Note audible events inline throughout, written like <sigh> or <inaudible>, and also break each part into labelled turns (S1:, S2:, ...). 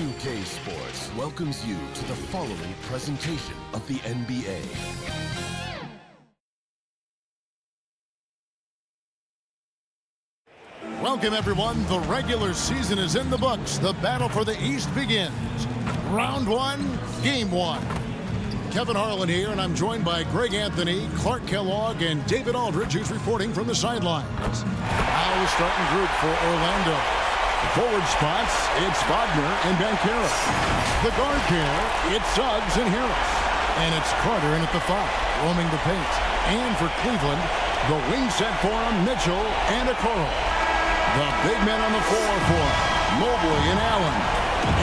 S1: 2K Sports welcomes you to the following presentation of the NBA.
S2: Welcome, everyone. The regular season is in the books. The battle for the East begins. Round one, game one. Kevin Harlan here, and I'm joined by Greg Anthony, Clark Kellogg, and David Aldridge, who's reporting from the sidelines. Now starting group for Orlando. Forward spots, it's Wagner and Banchero. The guard pair, it's Suggs and Harris. And it's Carter in at the five, roaming the paint. And for Cleveland, the wing set for him, Mitchell and Okoro. The big men on the floor for him, Mobley and Allen.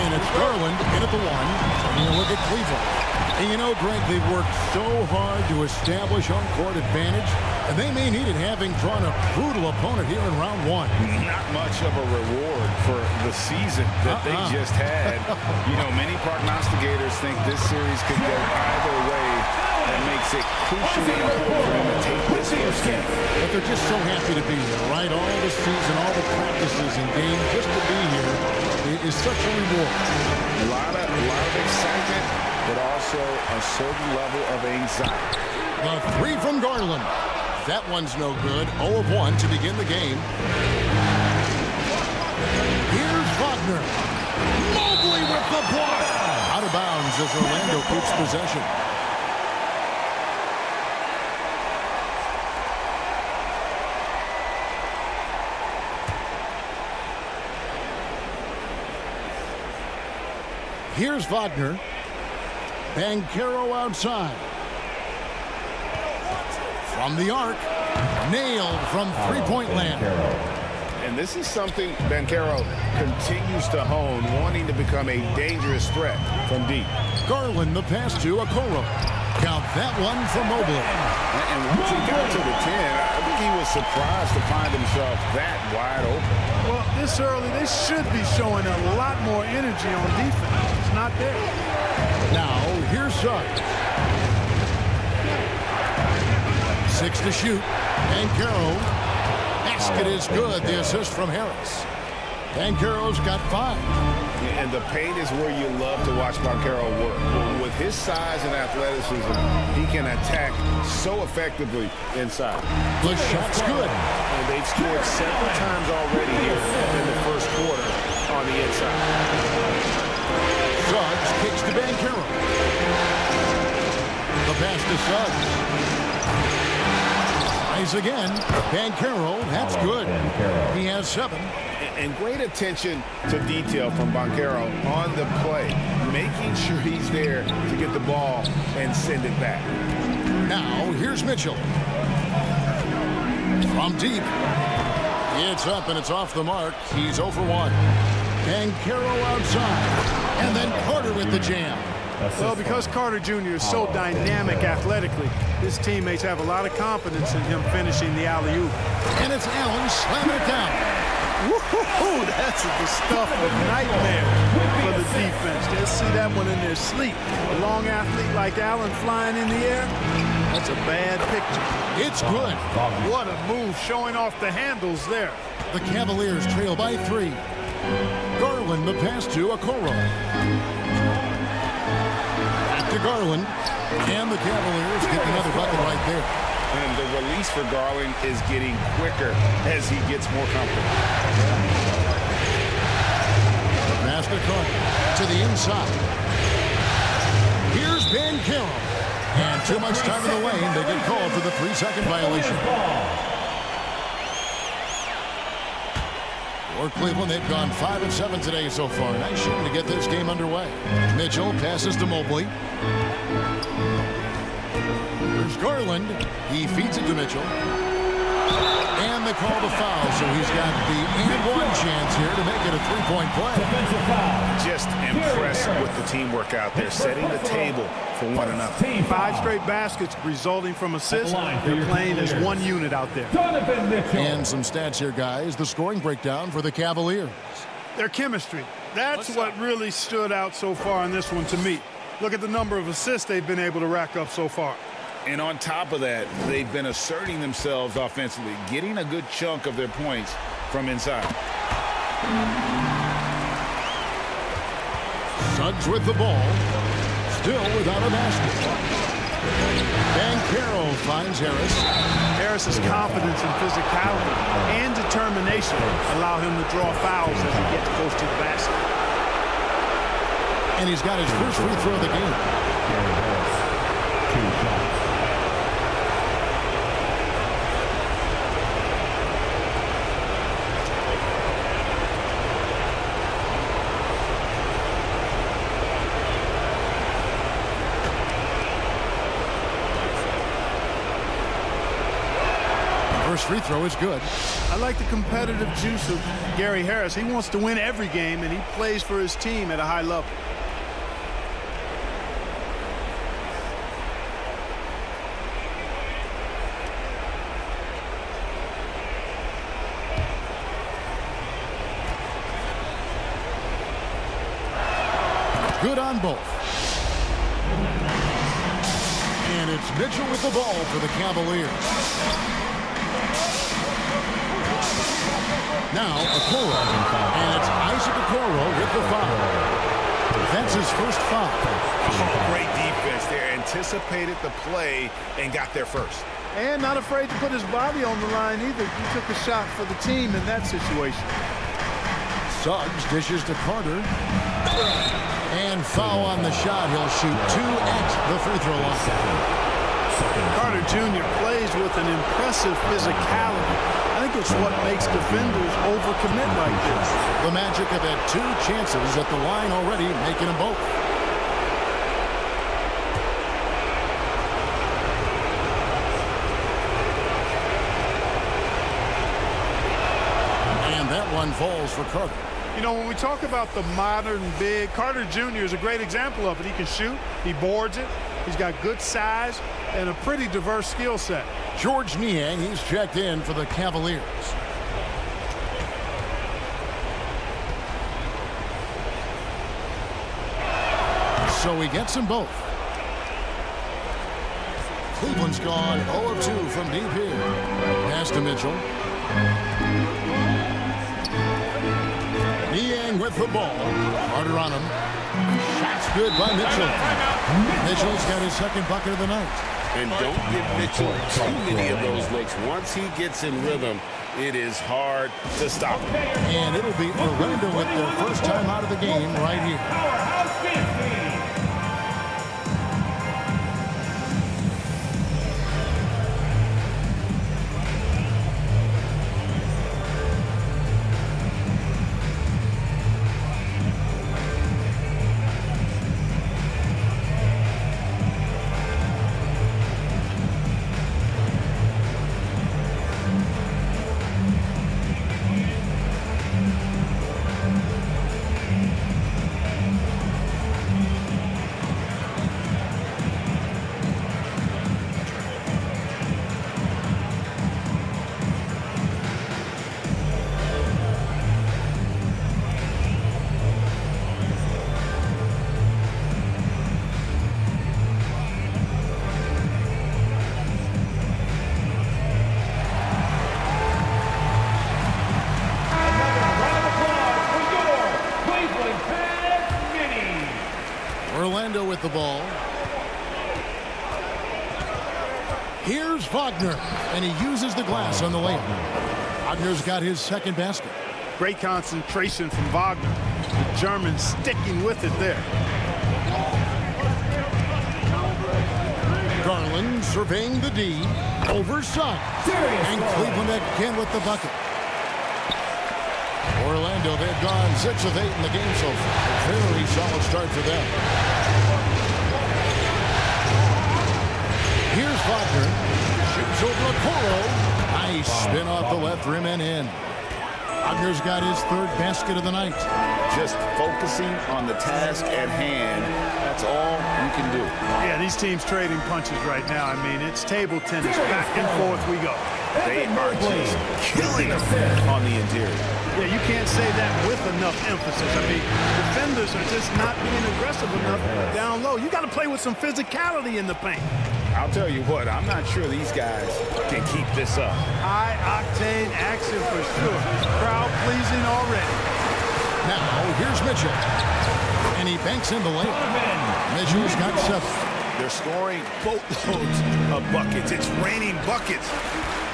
S2: And it's Garland in at the one. Taking a look at Cleveland. And you know, Greg, they've worked so hard to establish home-court advantage, and they may need it having drawn a brutal opponent here in round one.
S3: Not much of a reward for the season that uh -uh. they
S2: Uh-uh.
S3: just had. you know, many prognosticators think this series could go either way. That makes it crucially important for them to take this first game.
S2: But they're just so happy to be here, right? All the season, all the practices and games, just to be here is such a reward.
S3: A lot of, a lot of excitement, but also a certain level of anxiety.
S2: The three from Garland. That one's no good. 0 of 1 to begin the game. Here's Wagner. Mobley with the block. Out of bounds as Orlando keeps possession. Here's Wagner. Banchero outside. From the arc. Nailed from oh, three-point land.
S3: And this is something Banchero continues to hone, wanting to become a dangerous threat from deep.
S2: Garland the pass to Okoro. Count that one for Mobley.
S3: And once he got to the 10, I think he was surprised to find himself that wide open.
S4: Well, this early, they should be showing a lot more energy on defense. It's not there.
S2: Now, here's Suggs. Six to shoot. Banchero. Basket is good. The assist from Harris. Banchero's got five.
S3: And the paint is where you love to watch Banchero work. With his size and athleticism, he can attack so effectively inside.
S2: The shot's good.
S3: And they've scored several times already here in the first quarter on the inside.
S2: Suggs kicks to Banchero. The pass to Suggs. Tries again. Banchero, that's good. He has seven.
S3: And great attention to detail from Banchero on the play, making sure he's there to get the ball and send it back.
S2: Now, here's Mitchell. From deep. It's up and it's off the mark. He's 0 for 1. Banchero outside. And then Carter with the jam.
S4: Well, because Carter Jr. is so dynamic athletically, his teammates have a lot of confidence in him finishing the alley-oop.
S2: And it's Allen slamming it down.
S4: Woo-hoo-hoo, that's the stuff of nightmare for the defense. They'll see that one in their sleep. A long athlete like Allen flying in the air, that's a bad picture.
S2: It's good.
S4: What a move showing off the handles there.
S2: The Cavaliers trail by three. Garland the pass to Okoro. Back to Garland. And the Cavaliers get another bucket right there.
S3: And the release for Garland is getting quicker as he gets more comfortable.
S2: Pass to Carter. To the inside. Here's Banchero. And too much time in the lane. They get called for the three-second violation. For Cleveland, they've gone 5 and 7 today so far. Nice shooting to get this game underway. Mitchell passes to Mobley. Garland. He feeds it to Mitchell. And they call the foul, so he's got the and one chance here to make it a three-point play.
S3: Just impressed with the teamwork out there, setting the table for one another.
S4: Five straight baskets resulting from assists. They're playing as one unit out there.
S2: And some stats here, guys. The scoring breakdown for the Cavaliers.
S4: Their chemistry. That's what really stood out so far in this one to me. Look at the number of assists they've been able to rack up so far.
S3: And on top of that, they've been asserting themselves offensively, getting a good chunk of their points from inside.
S2: Suggs with the ball. Still without a basket. Banchero finds Harris.
S4: Harris's confidence and physicality and determination allow him to draw fouls as he gets close to the basket.
S2: And he's got his first free throw of the game. First free throw is good.
S4: I like the competitive juice of Gary Harris. He wants to win every game, and he plays for his team at a high level.
S2: Good on both. And it's Mitchell with the ball for the Cavaliers. Now, Okoro. And it's Isaac Okoro with the foul. That's his first foul.
S3: Oh, great defense there. Anticipated the play and got there first.
S4: And not afraid to put his body on the line either. He took a shot for the team in that situation.
S2: Suggs dishes to Carter. And foul on the shot. He'll shoot two at the free throw line.
S4: Carter Jr. plays with an impressive physicality. I think it's what makes defenders overcommit like this.
S2: The Magic have had two chances at the line already, making them both. And that one falls for Carter.
S4: You know, when we talk about the modern big, Carter Jr. is a great example of it. He can shoot, he boards it, he's got good size, and a pretty diverse skill set.
S2: Georges Niang, he's checked in for the Cavaliers. So he gets them both. Cleveland's gone 0 of 2 from deep here. Pass to Mitchell. Niang with the ball. Carter on him. Shots good by Mitchell. Mitchell's got his second bucket of the night.
S3: And don't give Mitchell too many of those looks. Once he gets in rhythm, it is hard to stop him.
S2: And it'll be Orlando with their first time out of the game right here. Wagner, and he uses the glass on the layup. Wagner's got his second basket.
S4: Great concentration from Wagner. The German sticking with it there.
S2: Garland surveying the D. Over Suggs. And Cleveland again with the bucket. Orlando, they've gone 6 of 8 in the game so far. Very solid start for them. Here's Wagner. Shoots over Okoro. Nice spin off the left rim and in. Wagner's got his third basket of the night.
S3: Just focusing on the task at hand. That's all you can do.
S4: Yeah, these teams trading punches right now. I mean, it's table tennis. Back and forth we go.
S3: They are just killing them on the interior.
S4: Yeah, you can't say that with enough emphasis. I mean, defenders are just not being aggressive enough down low. You got to play with some physicality in the paint.
S3: I'll tell you what, I'm not sure these guys can keep this up.
S4: High octane action for sure. Crowd pleasing already.
S2: Now, here's Mitchell. And he banks in the lane. Mitchell's got seven.
S3: They're scoring boatloads of buckets. It's raining buckets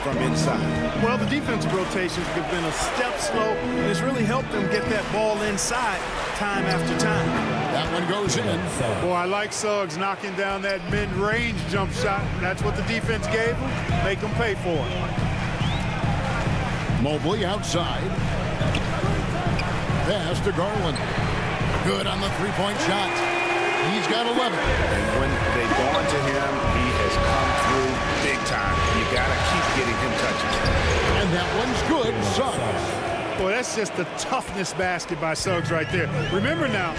S3: from inside.
S4: Well, the defensive rotations have been a step slow, and it's really helped them get that ball inside time after time.
S2: That one goes in.
S4: Boy, I like Suggs knocking down that mid-range jump shot. That's what the defense gave him. Make them pay for it.
S2: Mobley outside. Pass to Garland. Good on the three-point shot. He's got 11.
S3: And when they go gone to him, he has come through big time. You got to keep getting him touches.
S2: And that one's good. Suggs.
S4: Boy, that's just the toughness basket by Suggs right there. Remember now,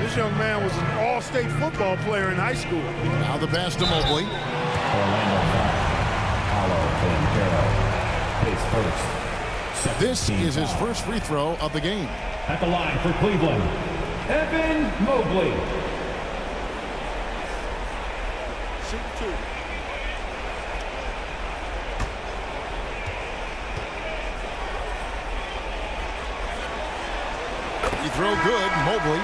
S4: this young man was an all-state football player in high school.
S2: Now the pass to Mobley.
S5: Orlando foul. Paolo Banchero his first.
S2: This is his first free throw of the game.
S5: At the line for Cleveland, Evan Mobley.
S4: Shoot two.
S2: Throw good. Mobley.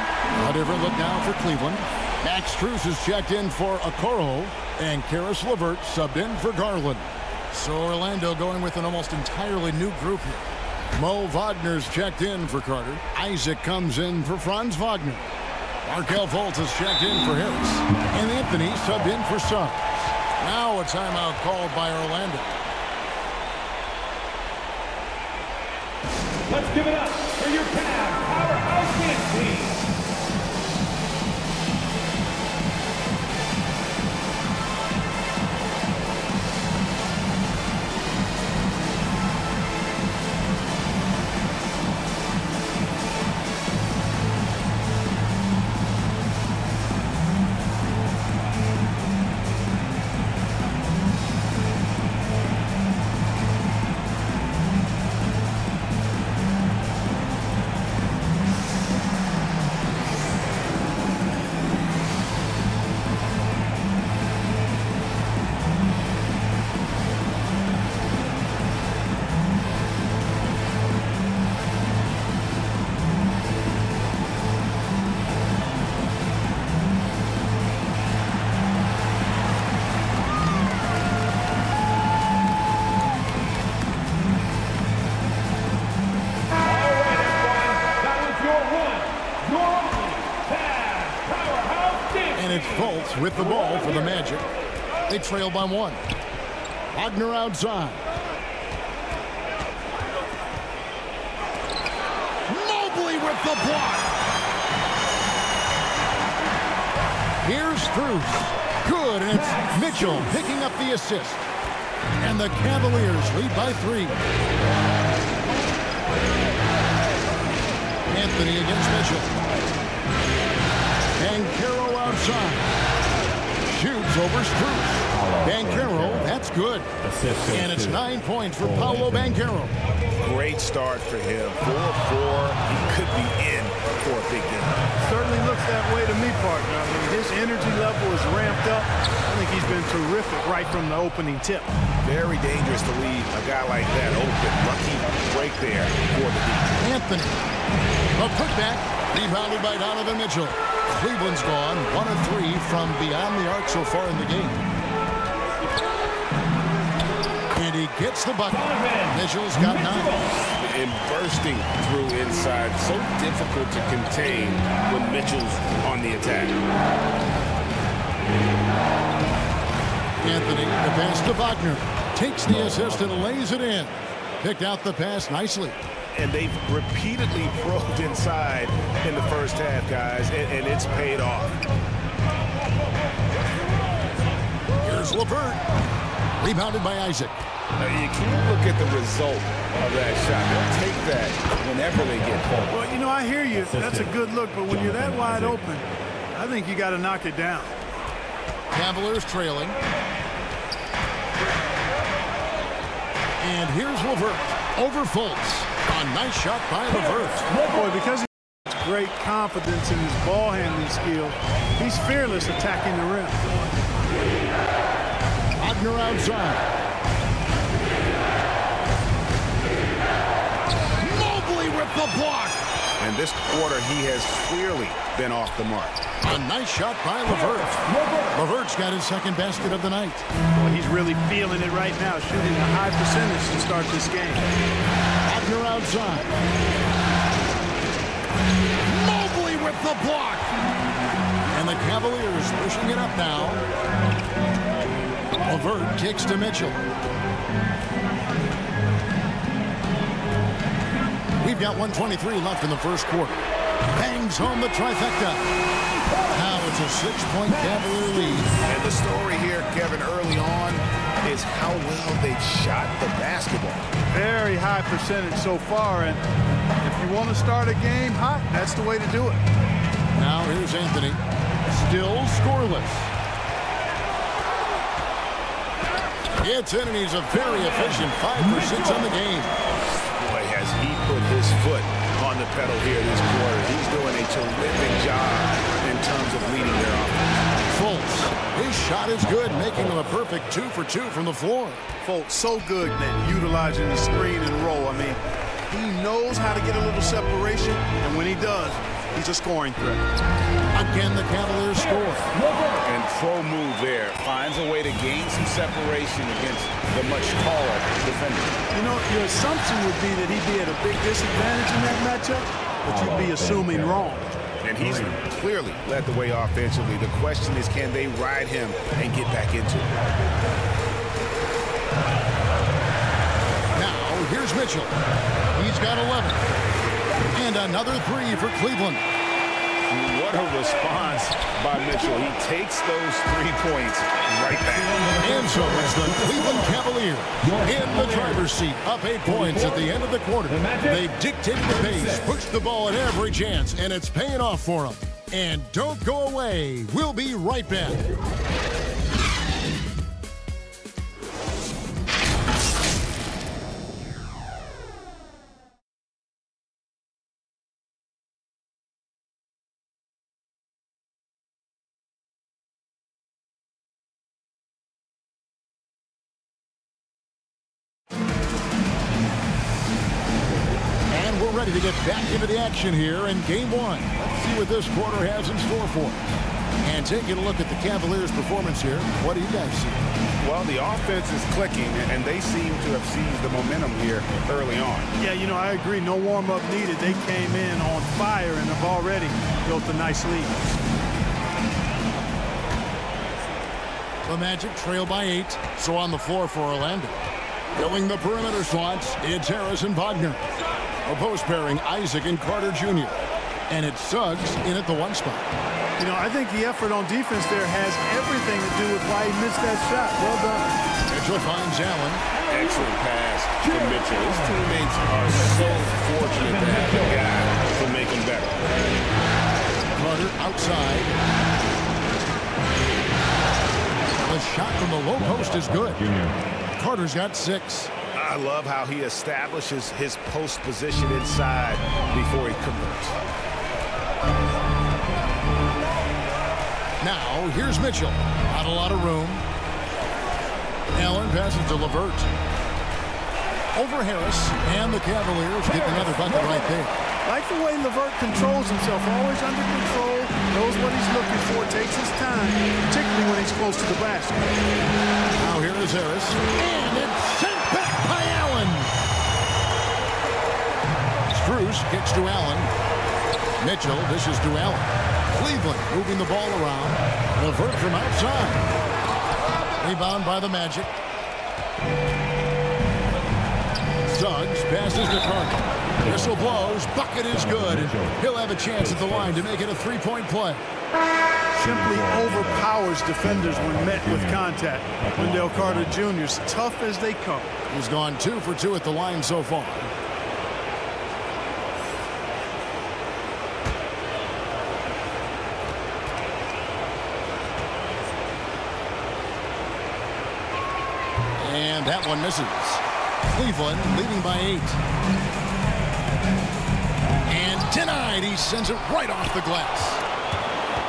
S2: A different look now for Cleveland. Max Strus is checked in for Okoro. And Caris LeVert subbed in for Garland. So Orlando going with an almost entirely new group here. Mo Wagner's checked in for Carter. Isaac comes in for Franz Wagner. Markelle Fultz is checked in for Harris. And Anthony subbed in for Suggs. Now a timeout called by Orlando.
S5: Let's give it up for your
S2: 15. Trail by one. Wagner outside. Mobley with the block. Here's Strus. Good, and it's Mitchell picking up the assist. And the Cavaliers lead by three. Anthony against Mitchell. And Caro outside. Shoots over Strus. Banchero, that's good.
S5: Assist
S2: And it's
S5: to
S2: nine points for Paolo Banchero.
S3: Great start for him. 4-4. He could be in for a big game.
S4: Certainly looks that way to me, partner. I mean, his energy level is ramped up. I think he's been terrific right from the opening tip.
S3: Very dangerous to leave a guy like that open. Lucky break there for the defense.
S2: Anthony. A putback. Rebounded by Donovan Mitchell. Cleveland's gone one of three from beyond the arc so far in the game. And he gets the bucket. Mitchell's got nine.
S3: And bursting through inside. So difficult to contain when Mitchell's on the attack.
S2: Anthony, the pass to Wagner. Takes the assist and lays it in. Picked out the pass nicely.
S3: And they've repeatedly probed inside in the first half, guys, and, and it's paid off.
S2: Here's LeVert. Rebounded by Isaac.
S3: Uh, you can't look at the result of that shot. They'll take that whenever they get home.
S4: Well, you know, I hear you. That's a good look, but when you're that wide open, I think you got to knock it down.
S2: Cavaliers trailing. And here's LeVert. Over Fultz. A nice shot by LeVert.
S4: Boy, because he has great confidence in his ball handling skill, he's fearless attacking the rim.
S2: Wagner outside. Mobley with the block.
S3: And this quarter, he has clearly been off the mark.
S2: A nice shot by Levert. Levert's got his second basket of the night.
S4: Well, he's really feeling it right now, shooting a high percentage to start this game.
S2: Wagner outside. Mobley with the block. And the Cavaliers pushing it up now. Levert kicks to Mitchell. We've got 123 left in the first quarter. Bangs home the trifecta. Now it's a six-point Cavalier lead.
S3: And the story here, Kevin, early on is how well they've shot the basketball.
S4: Very high percentage so far, and if you want to start a game hot, that's the way to do it.
S2: Now here's Anthony. Still scoreless. Gets in and he's a very efficient 5 for 6 on the game.
S3: The pedal here this quarter. He's doing a terrific job in terms of leading their offense.
S2: Fultz. His shot is good, making him a perfect 2 for 2 from the floor.
S4: Folks, so good at utilizing the screen and roll. I mean, he knows how to get a little separation, and when he does, he's a scoring threat.
S2: Again, the Cavaliers score.
S3: And pro move there. Finds a way to gain some separation against the much taller defender.
S4: You know, your assumption would be that he'd be at a big disadvantage in that matchup, but you'd be assuming wrong.
S3: And he's clearly led the way offensively. The question is, can they ride him and get back into it?
S2: Now, here's Mitchell. He's got 11. And another three for Cleveland.
S3: What a response by Mitchell. He takes those three points right back.
S2: And so it's the Cleveland Cavaliers in the driver's seat, up eight points at the end of the quarter. They dictated the pace, pushed the ball at every chance, and it's paying off for them. And don't go away. We'll be right back. Action here in game one. Let's see what this quarter has in store for us. And taking a look at the Cavaliers' performance here, what do you guys see?
S3: Well, the offense is clicking, and they seem to have seized the momentum here early on.
S4: Yeah, you know, I agree. No warm-up needed. They came in on fire and have already built a nice lead.
S2: The Magic trail by eight, so on the floor for Orlando. Filling the perimeter slots, it's Harris and Wagner. A post pairing, Isaac and Carter Jr. And it's Suggs in at the one spot.
S4: You know, I think the effort on defense there has everything to do with why he missed that shot. Well done.
S2: Mitchell finds Allen.
S3: Excellent pass to Mitchell. His teammates are so fortunate to have a guy to make them better.
S2: Carter outside. The shot from the low post is good. Carter's got six.
S3: I love how he establishes his post position inside before he converts.
S2: Now, here's Mitchell. Not a lot of room. Allen passes to Levert. Over Harris, and the Cavaliers get another bucket right there.
S4: Like the way Levert controls himself, always under control, knows what he's looking for, takes his time, particularly when he's close to the basket.
S2: Now here is Harris. And it's Strus kicks to Allen. Mitchell dishes to Allen. Cleveland moving the ball around. Levert from outside. Rebound by the Magic. Suggs passes to Carter. Whistle blows. Bucket is good. He'll have a chance at the line to make it a three-point play.
S4: Simply overpowers defenders when met with contact. Wendell Carter Jr. is tough as they come.
S2: He's gone two for two at the line so far. And that one misses. Cleveland leading by eight. And denied. He sends it right off the glass.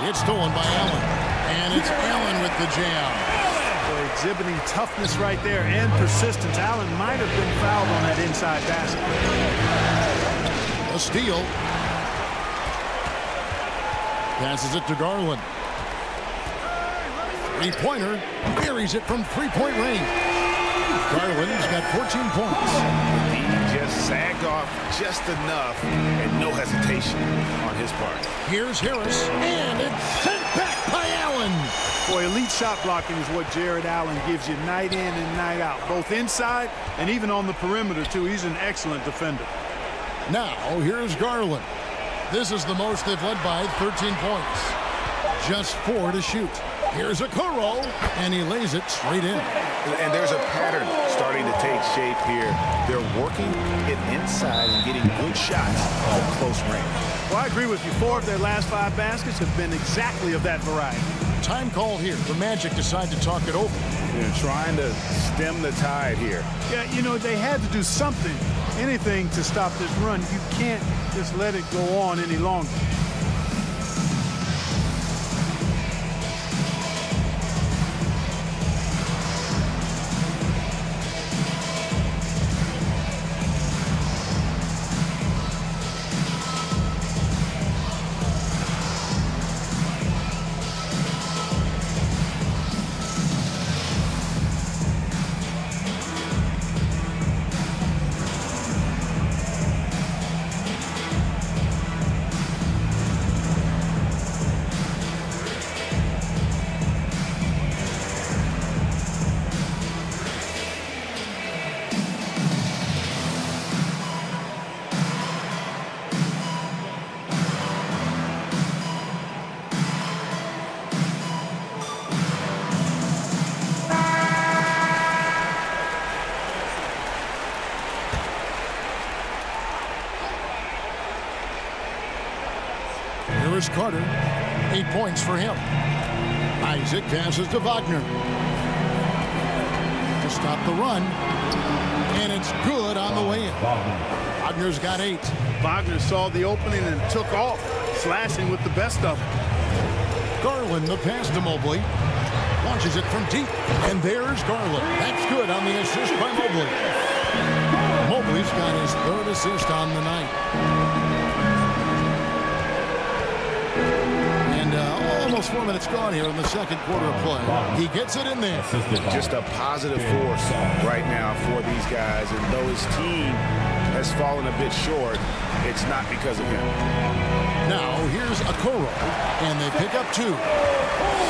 S2: It's stolen by Allen. And it's Allen with the jam.
S4: Boy, exhibiting toughness right there and persistence. Allen might have been fouled on that inside basket.
S2: A steal. Passes it to Garland. Three-pointer. Buries it from three-point range. Garland's got 14 points.
S3: He just sagged off just enough and no hesitation on his part.
S2: Here's Harris. And it's sent back by Allen.
S4: Boy, elite shot blocking is what Jarrett Allen gives you night in and night out, both inside and even on the perimeter, too. He's an excellent defender.
S2: Now, here's Garland. This is the most they've led by 13 points. Just four to shoot. Here's a Okoro, and he lays it straight in.
S3: And there's a pattern starting to take shape here. They're working it inside and getting good shots from close range.
S4: Well, I agree with you. Four of their last five baskets have been exactly of that variety.
S2: Time call here. The Magic decide to talk it over.
S3: They're trying to stem the tide here.
S4: Yeah, you know, they had to do something, anything to stop this run. You can't just let it go on any longer.
S2: Carter. Eight points for him. Isaac passes to Wagner. To stop the run. And it's good on the way in. Wagner's got eight.
S4: Wagner saw the opening and took off, slashing with the best of them.
S2: Garland, the pass to Mobley. Launches it from deep. And there's Garland. That's good on the assist by Mobley. Mobley's got his third assist on the night. Uh, almost four minutes gone here in the second quarter of play. He gets it in there.
S3: Just a positive force right now for these guys. And though his team has fallen a bit short, it's not because of him.
S2: Now here's Okoro, and they pick up two.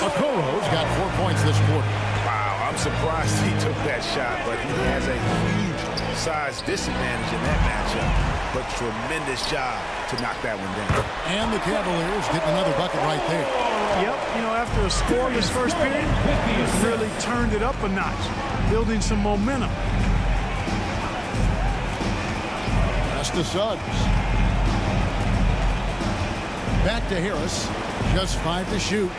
S2: Okoro's got four points this quarter.
S3: Wow, I'm surprised <laughs> he took that shot, but he has a huge size disadvantage in that matchup. But tremendous job to knock that one down.
S2: And the Cavaliers getting another bucket right there.
S4: Yep, you know, after a scoreless first period, he's really turned it up a notch, building some momentum.
S2: That's the Suggs. Back to Harris. Just five to shoot.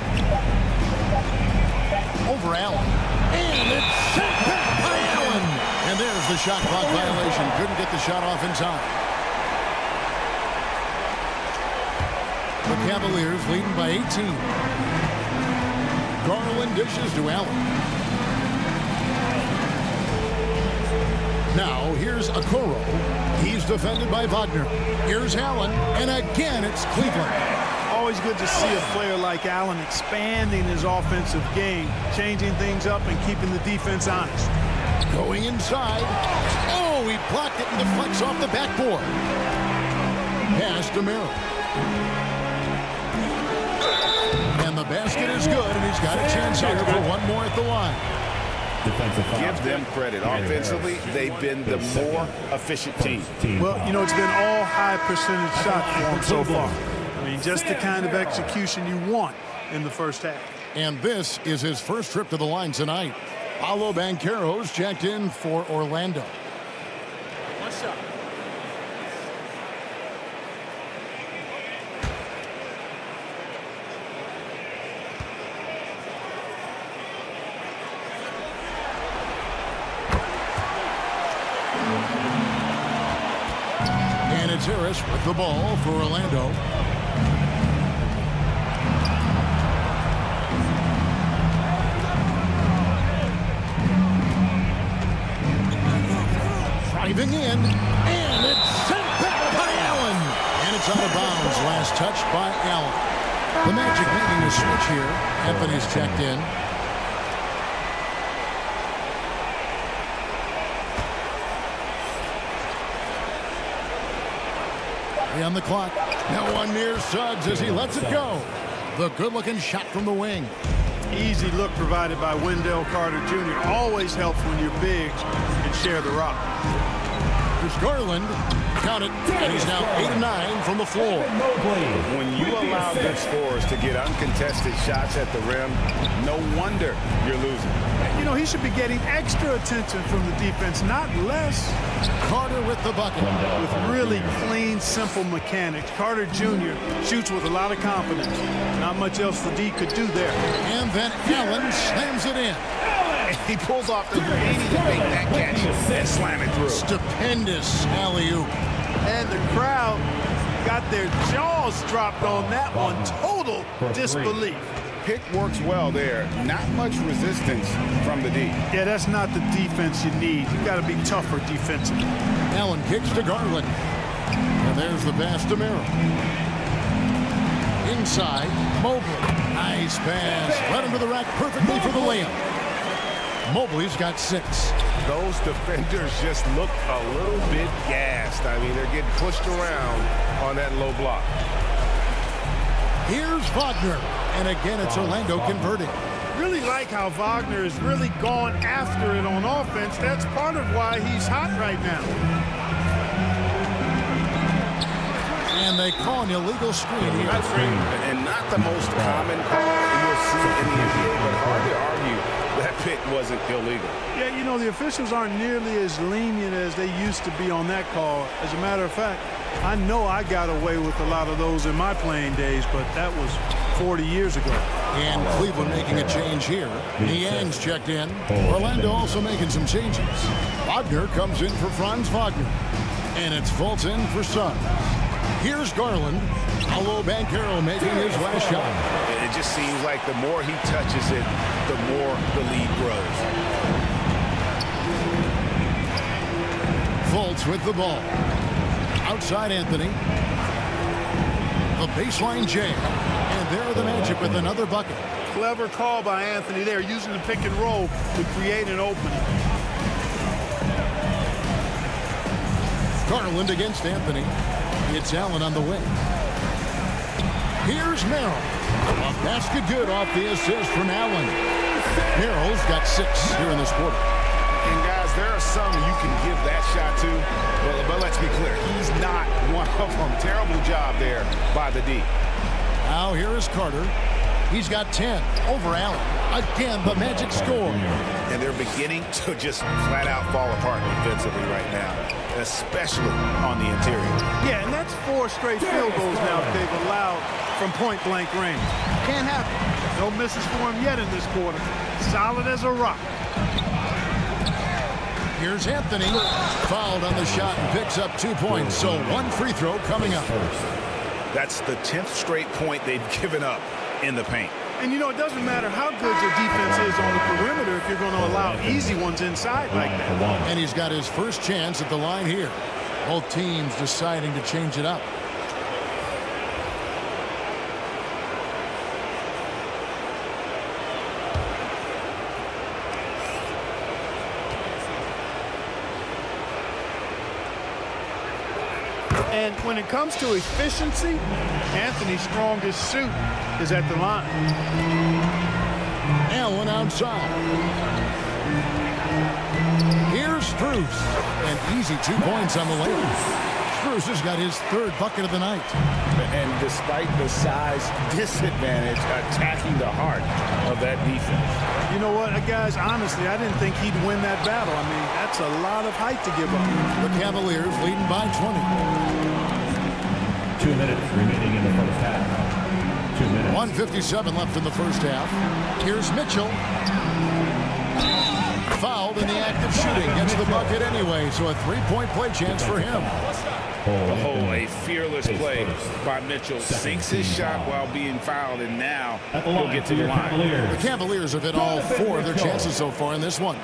S2: Over Allen. And it's sent back by Allen. And there's the shot clock violation. Couldn't get the shot off in time. Cavaliers leading by 18. Garland dishes to Allen. Now, here's Okoro. He's defended by Wagner. Here's Allen, and again it's Cleveland.
S4: Always good to see a player like Allen expanding his offensive game, changing things up and keeping the defense honest.
S2: Going inside. Oh, he blocked it and deflects off the backboard. Pass to Merrill. And the basket is good, and he's got a chance here for one more at the line.
S3: Give them credit. Offensively, they've been the more efficient team.
S4: Well, you know, it's been all high percentage shots for them so far. I mean, just the kind of execution you want in the first half.
S2: And this is his first trip to the line tonight. Paolo Banchero's checked in for Orlando. With the ball for Orlando. Driving in, and it's sent back by Allen. And it's out of bounds. Last touch by Allen. The Magic making a switch here. Anthony's checked in. On the clock. No one near Suggs as he lets it go. The good-looking shot from the wing.
S4: Easy look provided by Wendell Carter Jr. Always helps when your bigs can share the rock.
S2: Here's Garland. Count it. And he's now 8-9 from the floor.
S3: When you allow good scorers to get uncontested shots at the rim, no wonder you're losing.
S4: You know, he should be getting extra attention from the defense, not less.
S2: Carter with the bucket.
S4: With really clean, simple mechanics. Carter Jr. shoots with a lot of confidence. Not much else the D could do there.
S2: And then Allen slams it in.
S3: He pulls off the 80 to make that catch and slam it through.
S2: Stupendous alley-oop.
S4: And the crowd got their jaws dropped on that one. Total disbelief.
S3: Pick works well there. Not much resistance from the D.
S4: Yeah, that's not the defense you need. You got to be tougher defensively.
S2: Allen kicks to Garland. And there's the pass to Merrill. Inside, Mobley. Nice pass. Led him to the rack perfectly for the layup. Mobley's got six.
S3: Those defenders just look a little bit gassed. I mean, they're getting pushed around on that low block.
S2: Here's Wagner. And again, it's Orlando converting.
S4: Really like how Wagner is really going after it on offense. That's part of why he's hot right now.
S2: And they call an illegal screen here.
S3: And not the most common call you'll see in the NBA, but hard to argue that pick wasn't illegal.
S4: Yeah, you know, the officials aren't nearly as lenient as they used to be on that call. As a matter of fact, I know I got away with a lot of those in my playing days, but that was 40 years ago.
S2: And Cleveland making a change here. Niang's checked in. Oh, Orlando also making some changes. Wagner comes in for Franz Wagner. And it's Fulton for Suggs. Here's Garland. Paolo Banchero making his last shot.
S3: It just seems like the more he touches it, the more the lead grows.
S2: Fultz with the ball. Outside Anthony. The baseline jam. And there are the Magic with another bucket.
S4: Clever call by Anthony there, using the pick and roll to create an opening.
S2: Garland against Anthony. It's Allen on the wing. Here's Merrill. A basket good off the assist from Allen. Merrill's got six here in this quarter.
S3: Can give that shot to, but, but let's be clear, he's not one of them. Terrible job there by the D.
S2: Now here is Carter. He's got 10 over Allen. Again, the Magic score.
S3: And they're beginning to just flat out fall apart defensively right now, especially on the interior.
S4: Yeah, and that's four straight field goals now they've allowed from point-blank range. Can't happen. No misses for him yet in this quarter. Solid as a rock.
S2: Here's Anthony. Fouled on the shot and picks up two points. So one free throw coming up.
S3: That's the 10th straight point they've given up in the paint.
S4: And you know, it doesn't matter how good your defense is on the perimeter if you're going to allow easy ones inside like that.
S2: And he's got his first chance at the line here. Both teams deciding to change it up.
S4: And when it comes to efficiency, Anthony's strongest suit is at the line.
S2: Allen outside. Here's Strus. An easy two points on the layup. Strus has got his third bucket of the night.
S3: And despite the size disadvantage, attacking the heart of that defense.
S4: You know what, guys, honestly, I didn't think he'd win that battle. I mean, that's a lot of height to give up.
S2: The Cavaliers leading by 20.
S5: Two minutes remaining in the first half. Two minutes.
S2: 157 left in the first half. Here's Mitchell. Fouled in the act of shooting. Gets the bucket anyway, so a three-point play chance for him.
S3: Oh, a fearless play by Mitchell. Sinks his shot while being fouled, and now he'll get to the line.
S2: The Cavaliers have hit all four of their chances so far in this one.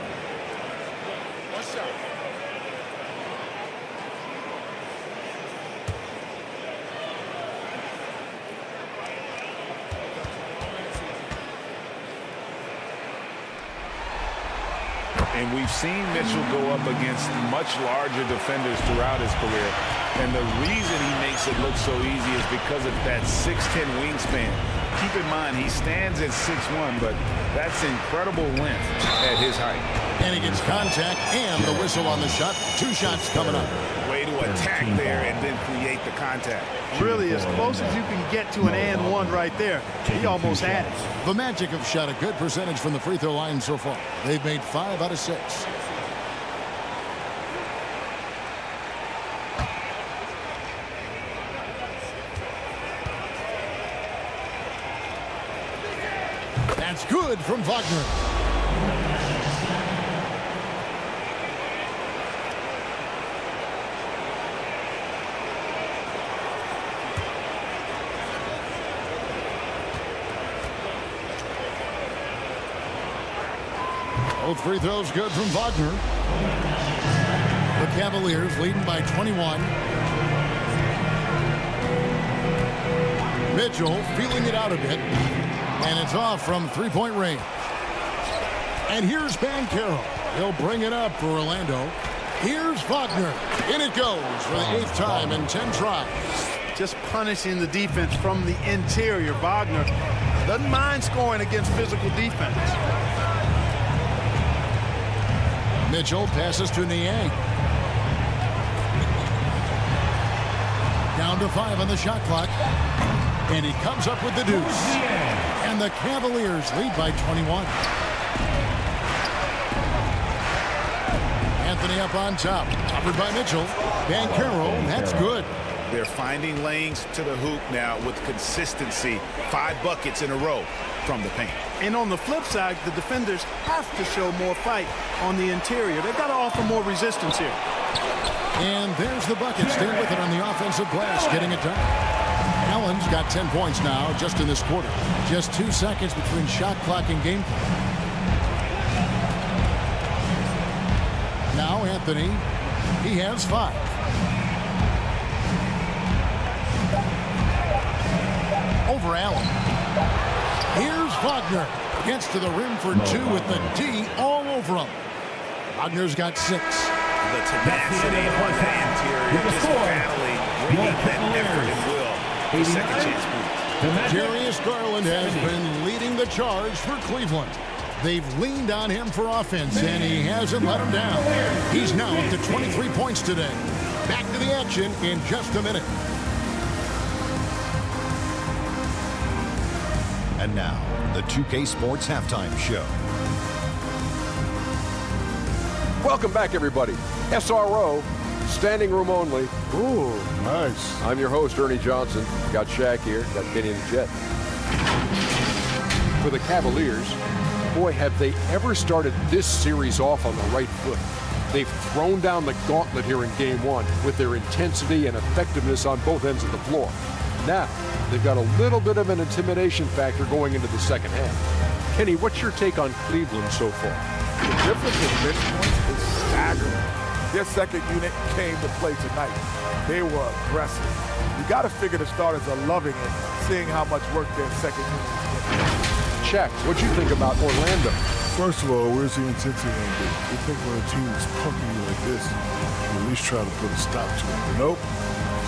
S3: And we've seen Mitchell go up against much larger defenders throughout his career. And the reason he makes it look so easy is because of that 6'10 wingspan. Keep in mind, he stands at 6'1", but that's incredible length at his height.
S2: And he gets contact and the whistle on the shot. Two shots coming up.
S3: Way to attack there and then create the contact.
S4: Really, as close as you can get to an and one right there. He almost had it.
S2: The Magic have shot a good percentage from the free throw line so far. They've made five out of six. That's good from Wagner. Both free throws good from Wagner. The Cavaliers leading by 21. Mitchell feeling it out a bit. And it's off from three-point range. And here's Banchero. He'll bring it up for Orlando. Here's Wagner. In it goes for the eighth time in 10 tries.
S4: Just punishing the defense from the interior. Wagner doesn't mind scoring against physical defense.
S2: Mitchell passes to Niang. Down to five on the shot clock. And he comes up with the deuce. And the Cavaliers lead by 21. Anthony up on top. Covered by Mitchell. Van Carroll, that's good.
S3: They're finding lanes to the hoop now with consistency. Five buckets in a row from the paint.
S4: And on the flip side, the defenders have to show more fight on the interior. They've got to offer more resistance here.
S2: And there's the bucket. Stay with it on the offensive glass, getting it done. Allen's got 10 points now just in this quarter. Just two seconds between shot clock and game clock. Now Anthony, he has five. Over Allen. Here's Wagner. Gets to the rim for two with the D all over him. Wagner's got six.
S3: The tenacity on the interior, just battling, bringing that effort and will for second chance moves.
S2: Darius Garland has been leading the charge for Cleveland. They've leaned on him for offense, and he hasn't let them down. He's now up to 23 points today. Back to the action in just a minute.
S6: And now, the 2K Sports Halftime Show.
S7: Welcome back, everybody. SRO, standing room only.
S8: Ooh, nice.
S7: I'm your host, Ernie Johnson. Got Shaq here, got Kenny and the Jet. For the Cavaliers, boy, have they ever started this series off on the right foot. They've thrown down the gauntlet here in game one with their intensity and effectiveness on both ends of the floor. Now, they've got a little bit of an intimidation factor going into the second half. Kenny, what's your take on Cleveland so far?
S8: The difference in bench points is staggering. Their second unit came to play tonight. They were aggressive. You got to figure the starters are loving it, seeing how much work their second unit is getting.
S7: Check. What do you think about Orlando?
S9: First of all, where's the intensity going to be? You think when a team is punking you like this, you at least try to put a stop to it. But nope.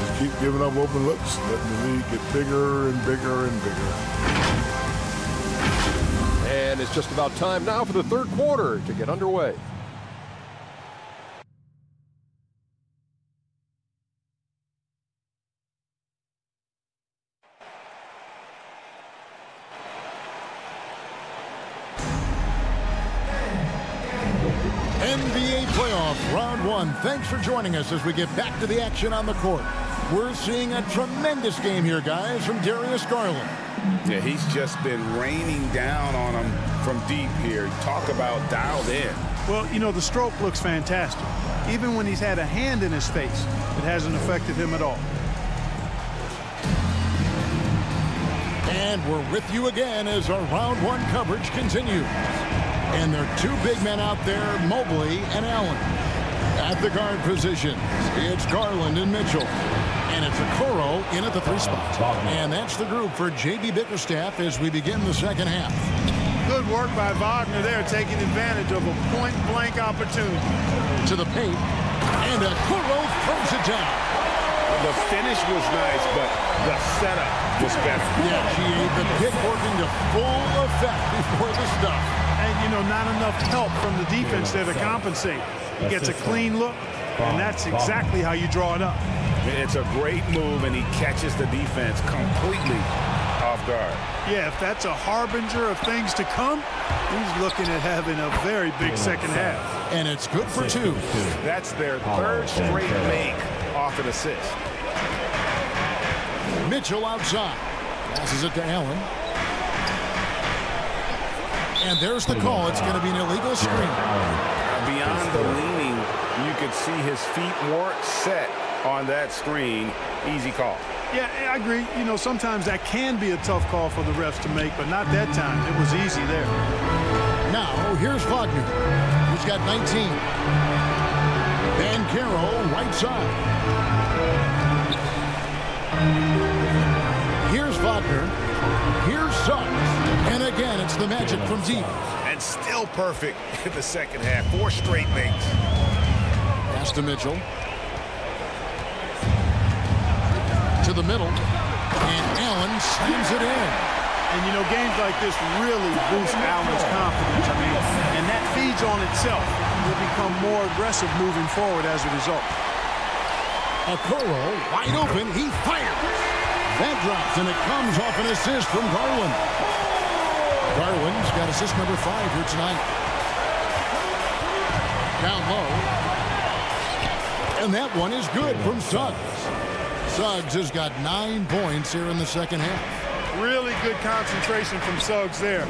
S9: Just keep giving up open looks, letting the lead get bigger and bigger and bigger.
S7: And it's just about time now for the third quarter to get underway.
S2: NBA playoff round one. Thanks for joining us as we get back to the action on the court. We're seeing a tremendous game here, guys, from Darius Garland.
S3: Yeah, he's just been raining down on him from deep here. Talk about dialed in.
S4: Well, you know, the stroke looks fantastic. Even when he's had a hand in his face, it hasn't affected him at all.
S2: And we're with you again as our round one coverage continues. And there are two big men out there, Mobley and Allen. At the guard position, it's Garland and Mitchell. And it's Okoro in at the three spot. And that's the group for J.B. Bickerstaff as we begin the second half.
S4: Good work by Wagner there, taking advantage of a point-blank opportunity.
S2: To the paint, and Okoro throws it down.
S3: The finish was nice, but the setup was better.
S2: Yeah, GA, the pick working to full effect before the stuff.
S4: And, you know, not enough help from the defense there to compensate. He gets a clean look, and that's exactly how you draw it up.
S3: It's a great move, and he catches the defense completely off guard.
S4: Yeah, if that's a harbinger of things to come, he's looking at having a very big second half.
S2: And it's good for two.
S3: That's their third straight make off an assist.
S2: Mitchell outside. Passes it to Allen. And there's the call. It's going to be an illegal screen.
S3: Beyond the leaning, you could see his feet weren't set on that screen. Easy call.
S4: Yeah, I agree. You know, sometimes that can be a tough call for the refs to make, but not that time. It was easy there.
S2: Now, here's Wagner. He's got 19. Van Carroll, right side. Here's Wagner. Here's Suggs. And again, it's the magic from deep.
S3: And still perfect <laughs> in the second half. Four straight makes.
S2: Pass to Mitchell. To the middle. And Allen slams it in.
S4: And, you know, games like this really boost Allen's confidence. I mean, and that feeds on itself. Will become more aggressive moving forward as a result.
S2: Okoro, wide open. He fires. That drops, and it comes off an assist from Garland. Garland's got assist number five here tonight. Down low. And that one is good from Suggs. Suggs has got nine points here in the second half.
S4: Really good concentration from Suggs there.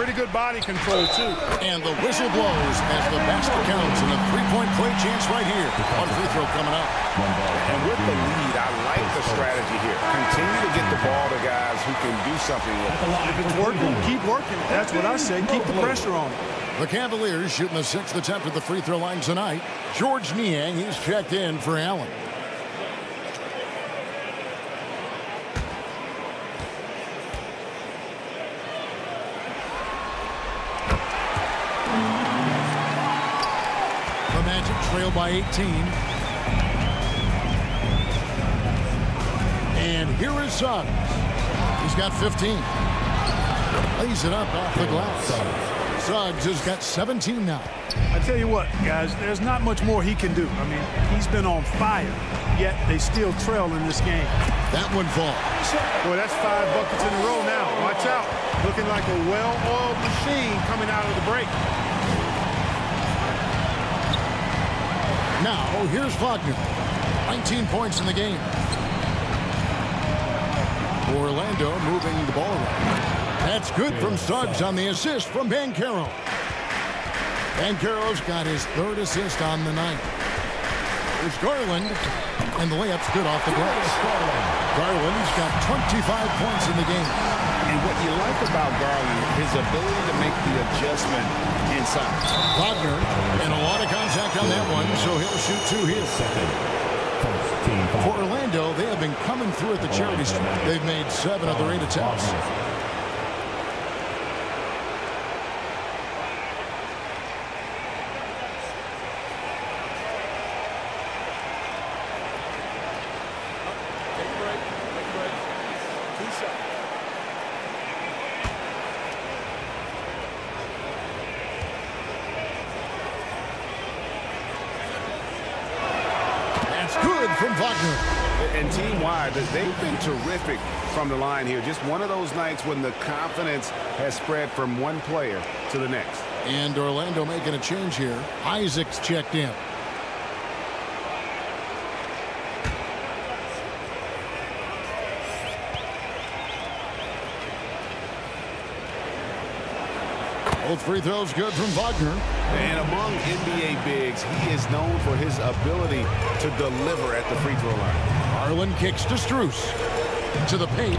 S4: Pretty good body control, too.
S2: And the whistle blows as the basket counts and a three-point play chance right here. One free throw coming up.
S3: And with the lead, I like the strategy here. Continue to get the ball to guys who can do something with it.
S4: If it's working, keep working. That's what I say. Keep the pressure on it.
S2: The Cavaliers shooting the sixth attempt at the free throw line tonight. George Niang, he's checked in for Allen. By 18. And here is Suggs. He's got 15. Lays it up off the glass. Suggs has got 17 now.
S4: I tell you what, guys, there's not much more he can do. I mean, he's been on fire, yet they still trail in this game.
S2: That one falls.
S4: Boy, that's five buckets in a row now. Watch out. Looking like a well-oiled machine coming out of the break.
S2: Now, here's Wagner. 19 points in the game. Orlando moving the ball around. That's good from Suggs uh, on the assist from Banchero. Banchero's got his third assist on the night. There's Garland, and the layup's good off the glass. Garland's got 25 points in the game.
S3: And what you like about Garland, his ability to make the adjustment inside.
S2: Wagner, and a lot of contact on that one, so he'll shoot two here. For Orlando, they have been coming through at the charity stripe. They've made seven of their eight attempts. That's good from Wagner.
S3: And team-wide, they've been terrific from the line here. Just one of those nights when the confidence has spread from one player to the next.
S2: And Orlando making a change here. Isaac's checked in. Both free throws good from Wagner.
S3: And among NBA bigs, he is known for his ability to deliver at the free throw line.
S2: Garland kicks to Strus. To the paint.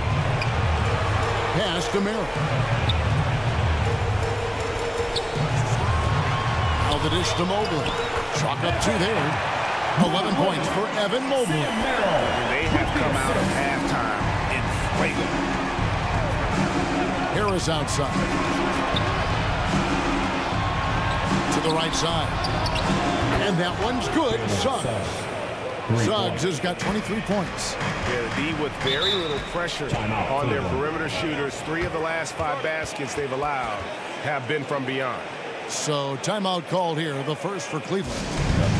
S2: Pass to Merrill. Now the dish to Mobley. Chalk up two there. 11 points for Evan Mobley.
S3: They have come out of halftime inflated.
S2: Harris outside. The right side. And that one's good. Suggs. Suggs has got 23 points.
S3: Yeah, the D with very little pressure on their perimeter shooters. Three of the last five baskets they've allowed have been from beyond.
S2: So timeout called here, the first for Cleveland.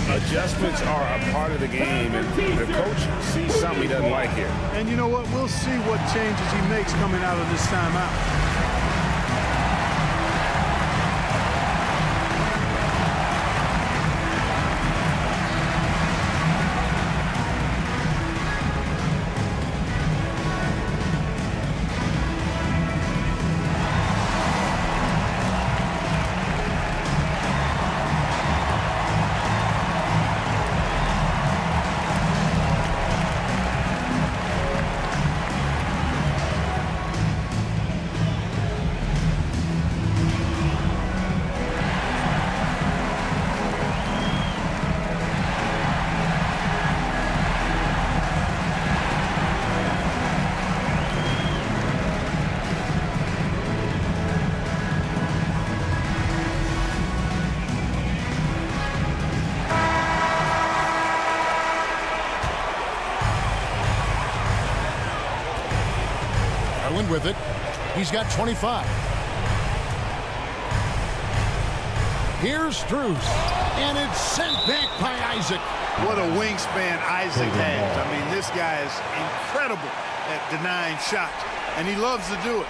S3: Adjustments are a part of the game, and the coach sees something he doesn't like here.
S4: And you know what? We'll see what changes he makes coming out of this timeout.
S2: He's got 25. Here's Strus, and it's sent back by Isaac.
S4: What a wingspan Isaac has. I mean, this guy is incredible at denying shots, and he loves to do it.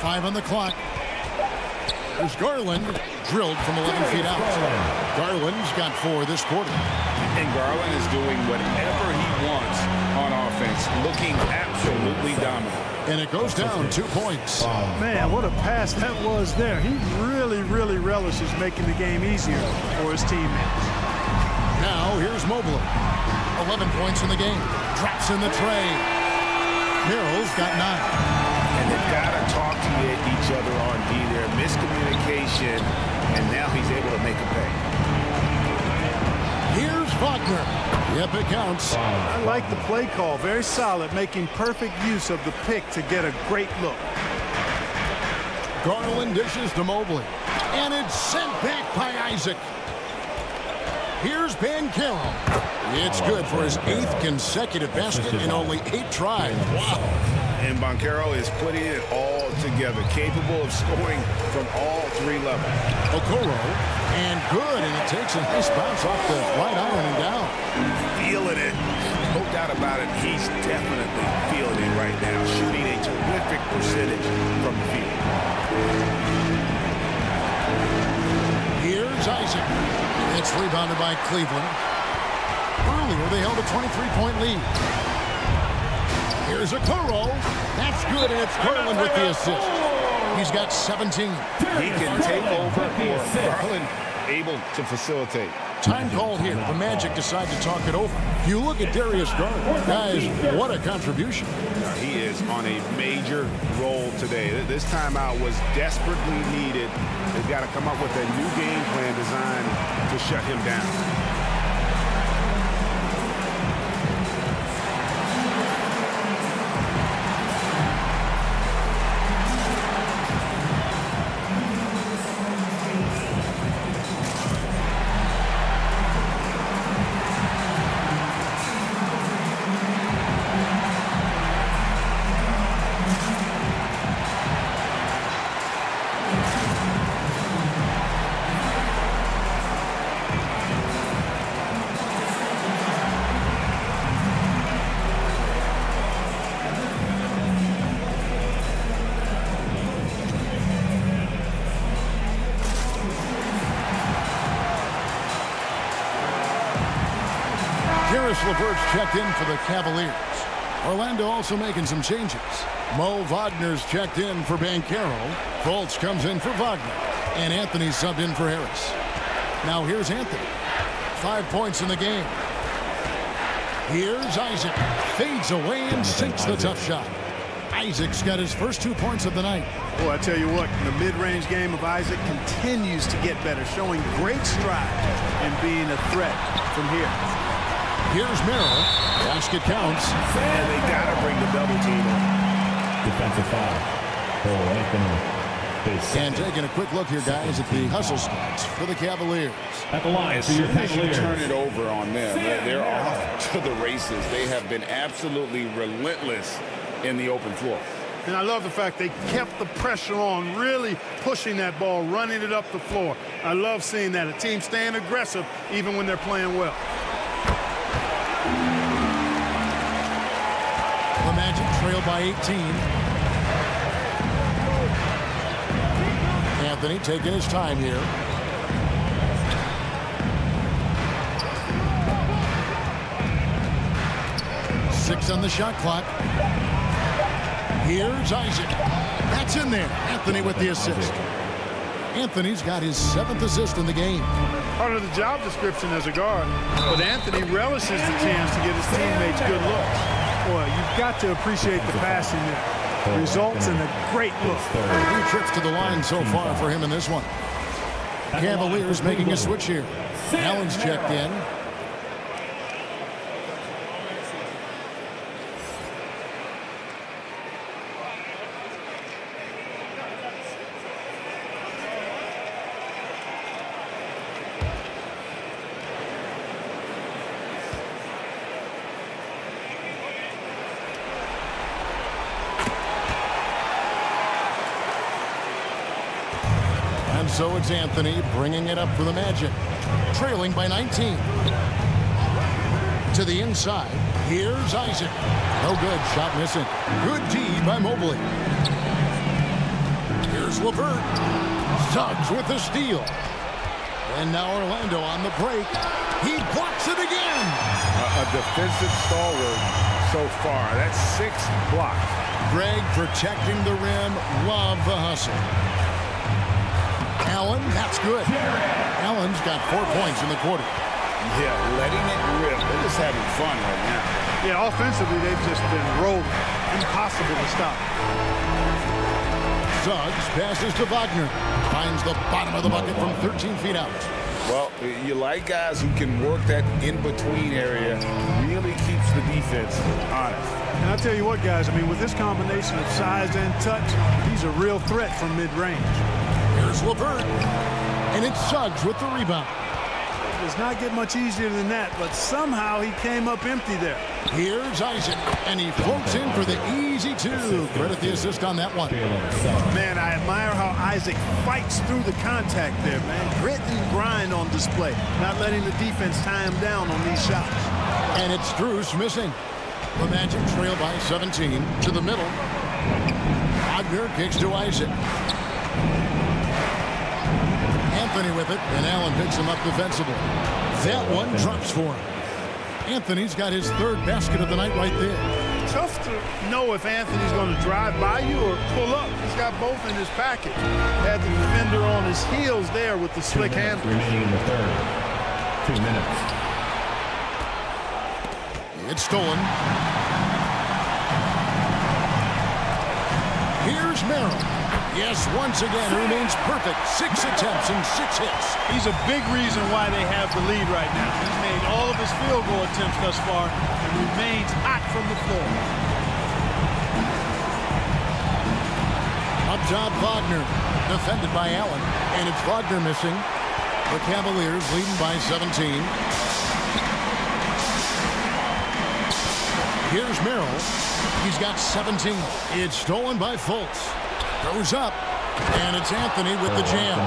S2: Five on the clock. There's Garland, drilled from 11 feet out. Garland's got four this quarter.
S3: And Garland is doing whatever he wants on offense, looking absolutely dominant.
S2: And it goes down two points.
S4: Oh man, what a pass that was there. He really, really relishes making the game easier for his teammates.
S2: Now, here's Mobley. 11 points in the game. Drops in the tray. Mills got nine.
S3: And they've got to talk to each other on D there. Miscommunication, and now he's able to make a pay.
S2: Here's Wagner. Yep, it counts.
S4: I like the play call. Very solid, making perfect use of the pick to get a great look.
S2: Garland dishes to Mobley. And it's sent back by Isaac. Here's Banchero. It's good for his eighth consecutive basket in only eight tries. Wow.
S3: And Banchero is putting it all together, capable of scoring from all three levels.
S2: Okoro, and good, and it takes a nice bounce off the right iron and down.
S3: Feeling it. No doubt about it, he's definitely feeling it right now, shooting a terrific percentage from the field.
S2: Here's Isaac. It's rebounded by Cleveland. Earlier, they held a 23-point lead. Here's Okoro. That's good, and it's Garland with the assist. He's got 17.
S3: He can take over, for Garland able to facilitate.
S2: Time called here. The Magic decide to talk it over. You look at Darius Garland. Guys, what a contribution.
S3: Uh, he is on a major role today. This timeout was desperately needed. They've got to come up with a new game plan designed to shut him down. Checked in for the Cavaliers. Orlando also making some changes. Mo Wagner's checked in for Banchero. Fultz comes in for Wagner. And Anthony subbed in for Harris. Now here's Anthony. Five points in the game. Here's Isaac. Fades away and sinks the tough shot. Isaac's got his first two points of the night.
S4: Well, I tell you what, the mid-range game of Isaac continues to get better, showing great stride and being a threat from here.
S2: Here's Merrill. Basket counts.
S3: And they got to bring the double team in.
S5: Defensive foul. For Anthony.
S2: And taking a quick look here, guys, at the hustle stats for the Cavaliers.
S5: At the line
S3: As
S5: for your
S3: you
S5: Cavaliers.
S3: turn it over on them, they're, they're off <laughs> to the races. They have been absolutely relentless in the open floor.
S4: And I love the fact they kept the pressure on, really pushing that ball, running it up the floor. I love seeing that. A team staying aggressive even when they're playing well.
S2: By 18. Anthony taking his time here. Six on the shot clock. Here's Isaac. That's in there. Anthony with the assist. Anthony's got his seventh assist in the game.
S4: Part of the job description as a guard. But Anthony relishes the chance to get his teammates good looks. Boy, you've got to appreciate the passing there. Results in a great look.
S2: Three trips to the line so far for him in this one. Cavaliers making a switch here. Allen's checked in. And so it's Anthony bringing it up for the Magic. Trailing by 19. To the inside. Here's Isaac. No good. Shot missing. Good D by Mobley. Here's LeVert. Suggs with the steal. And now Orlando on the break. He blocks it again.
S3: A, a defensive stalwart so far. That's six blocks.
S2: Greg protecting the rim. Love the hustle. Allen, that's good. Allen's got four points in the quarter.
S3: Yeah, letting it rip. They're just having fun right now.
S4: Yeah, offensively, they've just been rolling. Impossible to stop.
S2: Suggs passes to Wagner. Finds the bottom of the bucket from 13 feet out.
S3: Well, you like guys who can work that in-between area. Really keeps the defense honest.
S4: And I tell you what, guys, I mean, with this combination of size and touch, he's a real threat from mid-range.
S2: Here's LeVert. And it's Suggs with the rebound.
S4: It does not get much easier than that, but somehow he came up empty there.
S2: Here's Isaac. And he floats in for the easy two. Credit the assist on that one.
S4: Man, I admire how Isaac fights through the contact there, man. Grit and grind on display, not letting the defense tie him down on these shots.
S2: And it's Strus missing. The Magic trail by 17 to the middle. Wagner kicks to Isaac. Anthony with it, and Allen picks him up defensively. That one drops for him. Anthony's got his third basket of the night right there.
S4: Tough to know if Anthony's going to drive by you or pull up. He's got both in his package. Had the defender on his heels there with the slick handle.
S5: Remaining in the third. Two minutes.
S2: It's stolen. Here's Merrill. Yes, once again, remains perfect. Six attempts and six hits.
S4: He's a big reason why they have the lead right now. He's made all of his field goal attempts thus far and remains hot from the floor.
S2: Up top, Wagner. Defended by Allen. And it's Wagner missing. The Cavaliers leading by 17. Here's Merrill. He's got 17. It's stolen by Fultz. Goes up. And it's Anthony with the jam.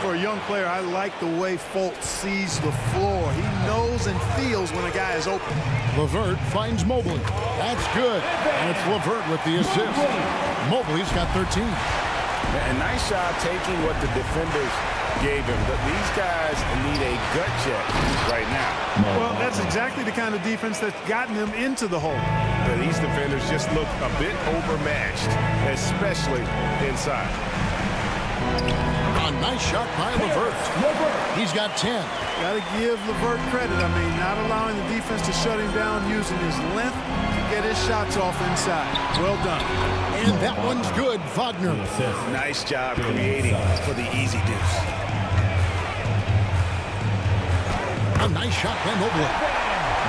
S4: For a young player, I like the way Fultz sees the floor. He knows and feels when a guy is open.
S2: LeVert finds Mobley. That's good. And it's LeVert with the assist. Mobley's got 13.
S3: A nice job taking what the defenders gave him. But these guys need a gut check right now.
S4: Well, that's exactly the kind of defense that's gotten them into the hole.
S3: But these defenders just look a bit overmatched, especially inside.
S2: A nice shot by LeVert. He's got 10.
S4: Got to give LeVert credit. I mean, not allowing the defense to shut him down, using his length to get his shots off inside. Well done.
S2: And that one's good. Wagner.
S3: Nice job creating for the easy deuce.
S2: A nice shot by Mobley.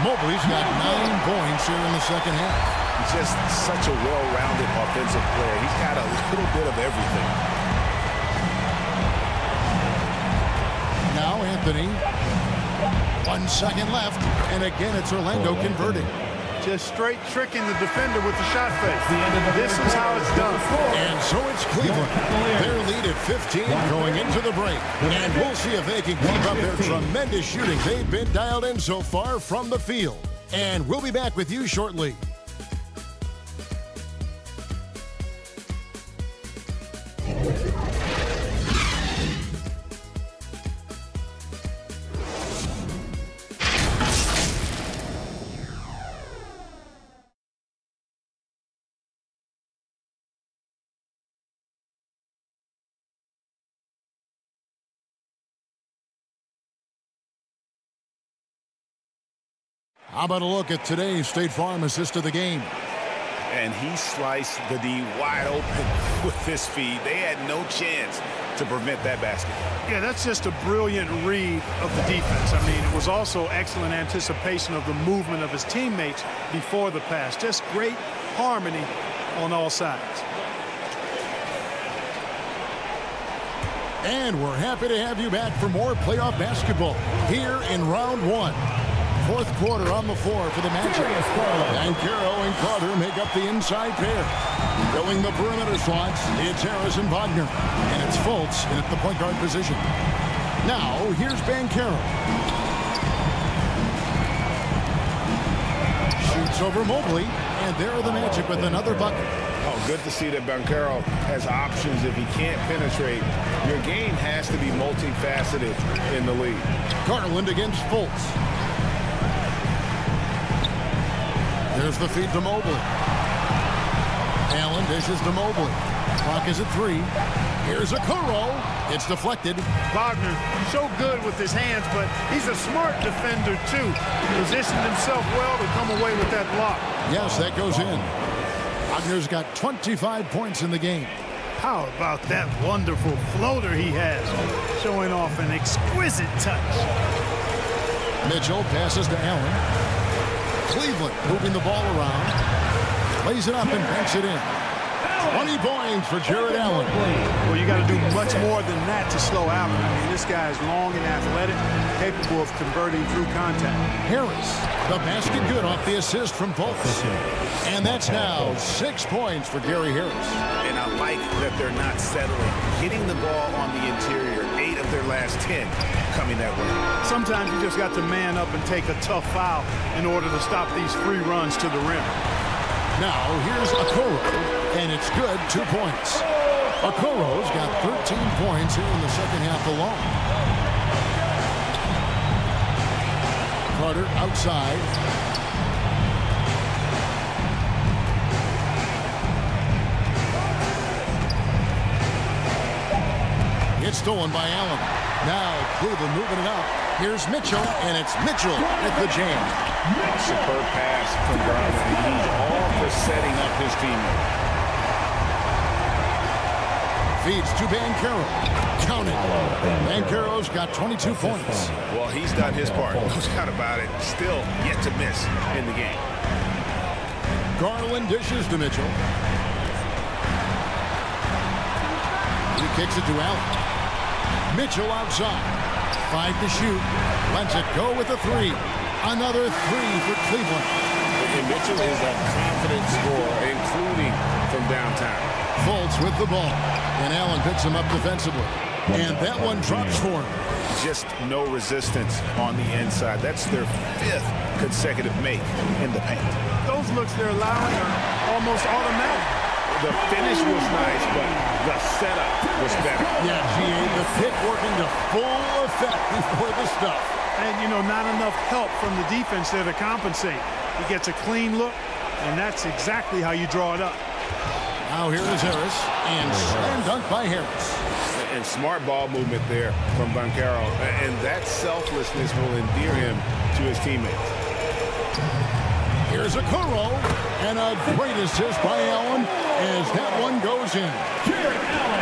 S2: Mobley's got nine points here in the second half.
S3: He's just such a well-rounded offensive player. He's got a little bit of everything.
S2: Now Anthony. One second left. And again, it's Orlando converting.
S4: Just straight tricking the defender with the shot fake. This is how it's done.
S2: And so it's Cleveland. Their lead at 15 going into the break. And we'll see if they can keep up their tremendous shooting they've been dialed in so far from the field. And we'll be back with you shortly. How about a look at today's State Farm assist of the game?
S3: And he sliced the D wide open <laughs> with this feed. They had no chance to prevent that basket.
S4: Yeah, that's just a brilliant read of the defense. I mean, it was also excellent anticipation of the movement of his teammates before the pass. Just great harmony on all sides.
S2: And we're happy to have you back for more playoff basketball here in round one. Fourth quarter on the floor for the Magic. Banchero and Carter make up the inside pair. Filling the perimeter slots, it's Harris and Wagner. And it's Fultz at the point guard position. Now, here's Banchero. Shoots over Mobley, and there are the Magic with another bucket.
S3: Oh, good to see that Banchero has options if he can't penetrate. Your game has to be multifaceted in the league.
S2: Garland against Fultz. The feed to Mobley. Allen dishes to Mobley. Clock is at three. Here's a Okoro. It's deflected.
S4: Wagner, so good with his hands, but he's a smart defender, too. Positioned himself well to come away with that block.
S2: Yes, that goes in. Wagner's got 25 points in the game.
S4: How about that wonderful floater he has, showing off an exquisite touch.
S2: Mitchell passes to Allen. Cleveland moving the ball around. Lays it up and banks it in. 20 points for Jarrett Allen.
S4: Well, you got to do much more than that to slow Allen. I mean, this guy is long and athletic, capable of converting through contact.
S2: Harris, the basket good off the assist from Fultz. And that's now six points for Gary Harris.
S3: And I like that they're not settling. Hitting the ball on the interior, eight of their last 10 coming that way.
S4: Sometimes you just got to man up and take a tough foul in order to stop these free runs to the rim.
S2: Now, here's Okoro, and it's good, two points. Okoro's got 13 points here in the second half alone. Carter outside. It's stolen by Allen. Now Cleveland moving it up. Here's Mitchell, and it's Mitchell at the jam.
S3: Superb pass from Garland. He's all for setting up his teammate.
S2: Feeds to Banchero. Count it. Banchero's got 22 points.
S3: Well, he's done his part. No doubt about it. Still yet to miss in the game.
S2: Garland dishes to Mitchell. He kicks it to Allen. Mitchell outside. Five to shoot. Lets it go with a three. Another three for Cleveland.
S3: And Mitchell is a confident scorer, including from downtown.
S2: Fultz with the ball. And Allen picks him up defensively. And that one drops for him.
S3: Just no resistance on the inside. That's their fifth consecutive make in the paint.
S4: Those looks they're allowing are almost automatic.
S3: The finish was nice, but the setup was better.
S2: Yeah, GA, the pick working to full effect before the stuff.
S4: And, you know, not enough help from the defense there to compensate. He gets a clean look, and that's exactly how you draw it up.
S2: Now here is Harris, and slam dunk by Harris.
S3: And smart ball movement there from Banchero. And that selflessness will endear him to his teammates.
S2: Here's a Okoro, and a great assist by Allen as that one goes in.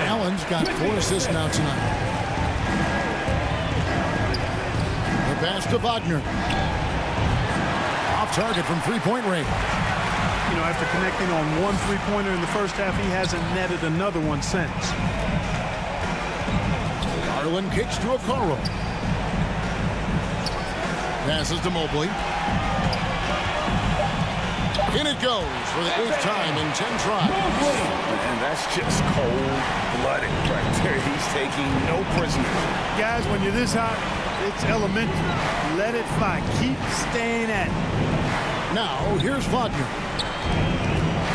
S2: Allen's got four assists now tonight. The pass to Wagner. Off target from three-point range.
S4: You know, after connecting on one three-pointer in the first half, he hasn't netted another one since.
S2: Garland kicks to Okoro. Passes to Mobley. In it goes for the eighth time in 10 tries.
S3: And that's just cold-blooded right there. He's taking no prisoners.
S4: Guys, when you're this hot, it's elementary. Let it fly. Keep staying at it.
S2: Now, here's Wagner.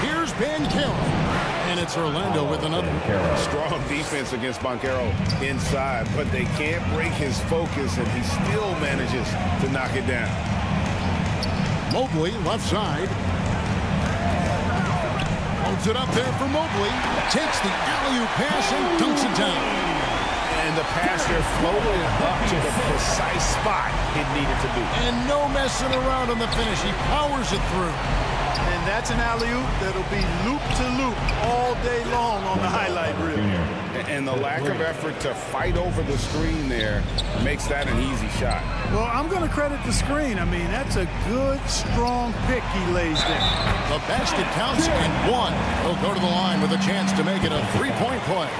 S2: Here's Ben Banchero. And it's Orlando with another.
S3: Strong defense against Banchero inside, but they can't break his focus, and he still manages to knock it down.
S2: Mobley, left side. Holds it up there for Mobley. Takes the alley-oop pass and dunks it down.
S3: And the pass there floated up to the precise spot it needed to be.
S2: And no messing around on the finish. He powers it through.
S4: And that's an alley-oop that'll be loop-to-loop all day long on the highlight reel.
S3: And the lack of effort to fight over the screen there makes that an easy shot.
S4: Well, I'm going to credit the screen. I mean, that's a good, strong pick he lays there.
S2: The basket counts and one. He'll go to the line with a chance to make it a three-point play.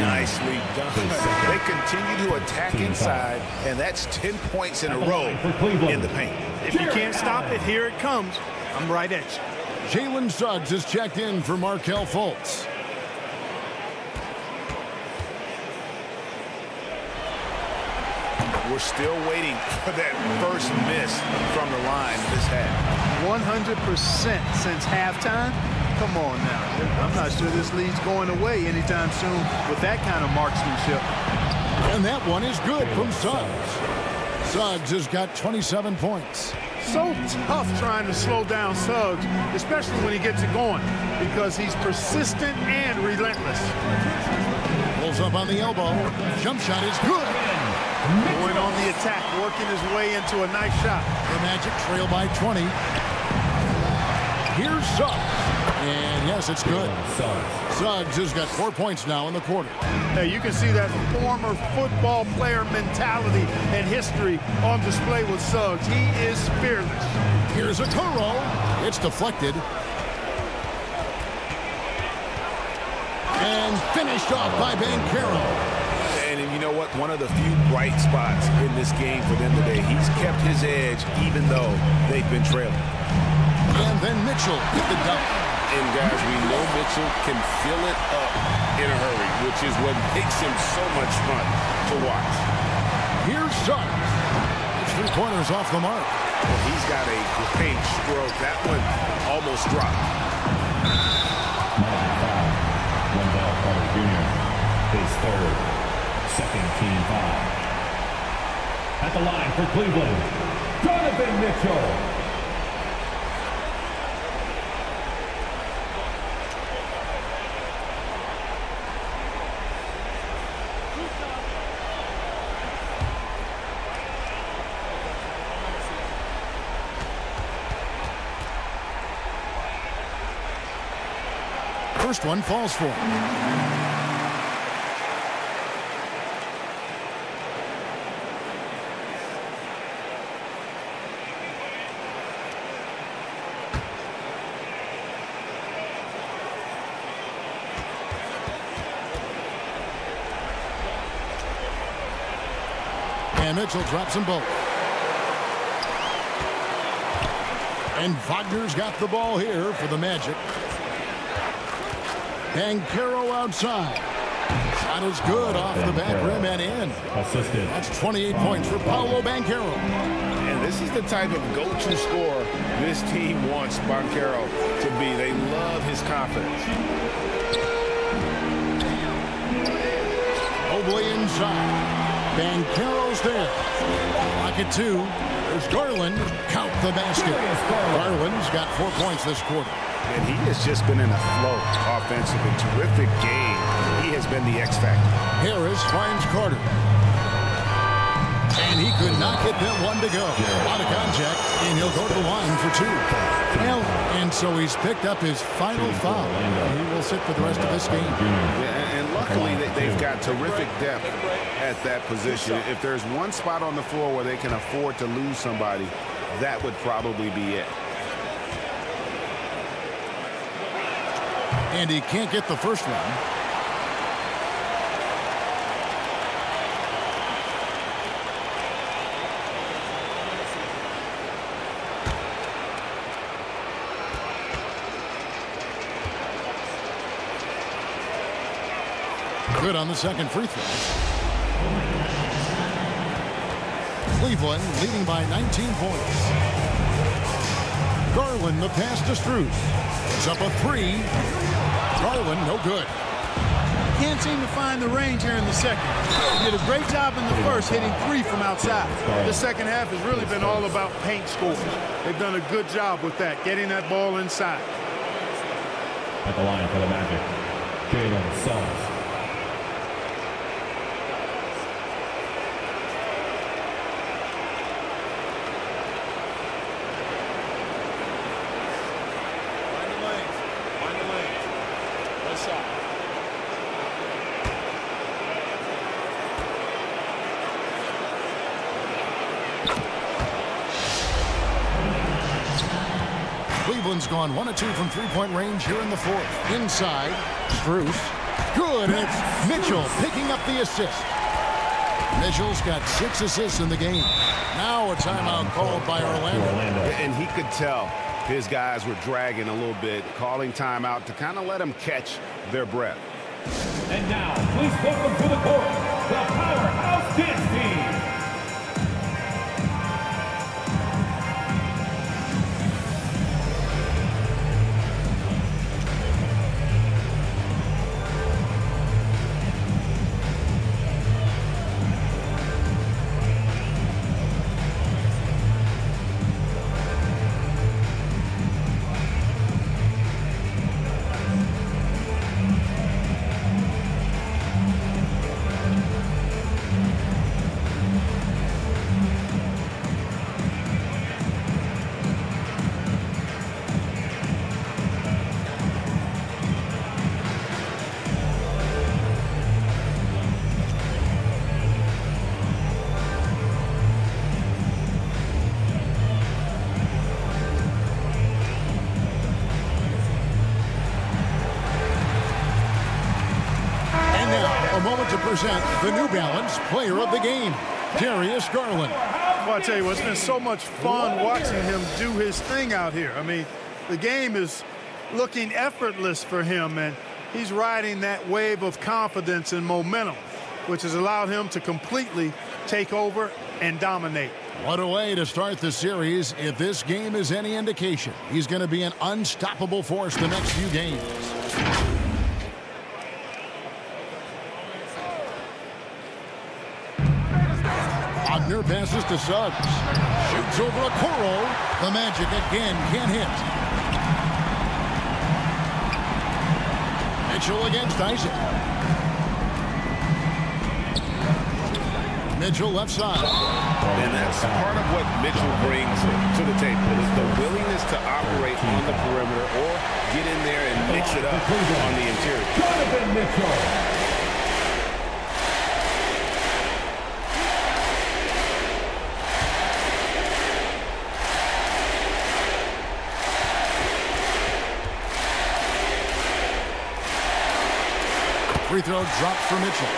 S3: Nicely done. They continue to attack inside, and that's 10 points in a row in the paint.
S4: If you can't stop it, here it comes. I'm right at you.
S2: Jalen Suggs is checked in for Markelle Fultz.
S3: We're still waiting for that first miss from the line this half.
S4: 100% since halftime. Come on now. I'm not sure this lead's going away anytime soon with that kind of marksmanship.
S2: And that one is good from Suggs. Suggs has got 27 points.
S4: So tough trying to slow down Suggs, especially when he gets it going, because he's persistent and relentless.
S2: Pulls up on the elbow. Jump shot is good.
S4: Going on the attack, working his way into a nice shot.
S2: The Magic trail by 20. Here's Suggs. And yes, it's good. Suggs has got four points now in the quarter.
S4: Hey, you can see that former football player mentality and history on display with Suggs. He is fearless.
S2: Here's a Okoro. It's deflected. And finished off by Banchero.
S3: And you know what? One of the few bright spots in this game for them today. He's kept his edge even though they've been trailing.
S2: And then Mitchell with the dunk.
S3: And guys, we know Mitchell can fill it up in a hurry, which is what makes him so much fun to watch.
S2: Here's Suggs. Three pointers off the mark.
S3: Well, he's got a great stroke. That one almost dropped.
S5: Wendell Carter Jr. His third, second team foul. At the line for Cleveland, Donovan Mitchell.
S2: First one falls for. And Mitchell drops them both. And Wagner's got the ball here for the Magic. Banchero outside. Shot is good off the back rim and in.
S5: Assisted.
S2: That's 28 points for Paolo Banchero.
S3: And this is the type of go-to scorer this team wants Banchero to be. They love his confidence.
S2: Mobley inside. Banchero's there. Pocket two. There's Garland. Count the basket. Garland's got four points this quarter.
S3: And he has just been in a flow offensively. Terrific game. He has been the X factor.
S2: Harris finds Carter. And he could not get that one to go. Out of contact, and he'll go to the line for two. Well, and so he's picked up his final foul. And uh, he will sit for the rest of this game.
S3: Yeah, and luckily they've got terrific depth at that position. If there's one spot on the floor where they can afford to lose somebody, that would probably be it.
S2: And he can't get the first one. Good on the second free throw. Cleveland leading by 19 points. Garland the pass to Strus. It's up a three. Garland no good.
S4: Can't seem to find the range here in the second. Did a great job in the first hitting three from outside. The second half has really been all about paint scores. They've done a good job with that, getting that ball inside.
S5: At the line for the Magic, Jalen Suggs.
S2: Cleveland's gone one or two from three-point range here in the fourth. Inside, Strus. Good, and it's Mitchell picking up the assist. Mitchell's got six assists in the game. Now a timeout called by Orlando.
S3: And he could tell his guys were dragging a little bit, calling timeout to kind of let them catch their breath.
S5: And now, please welcome to the court, the Powerhouse
S2: of the Game, Darius Garland.
S4: Well, I tell you what, it's been so much fun watching him do his thing out here. I mean, the game is looking effortless for him, and he's riding that wave of confidence and momentum, which has allowed him to completely take over and dominate.
S2: What a way to start the series. If this game is any indication, he's going to be an unstoppable force the next few games. Passes to Suggs. Shoots over a Coro. The Magic again can't hit. Mitchell against Isaac. Mitchell left side.
S3: And that's part of what Mitchell brings to the table is the willingness to operate on the perimeter or get in there and mix it up on the interior.
S5: Donovan Mitchell.
S2: Free throw drops for Mitchell.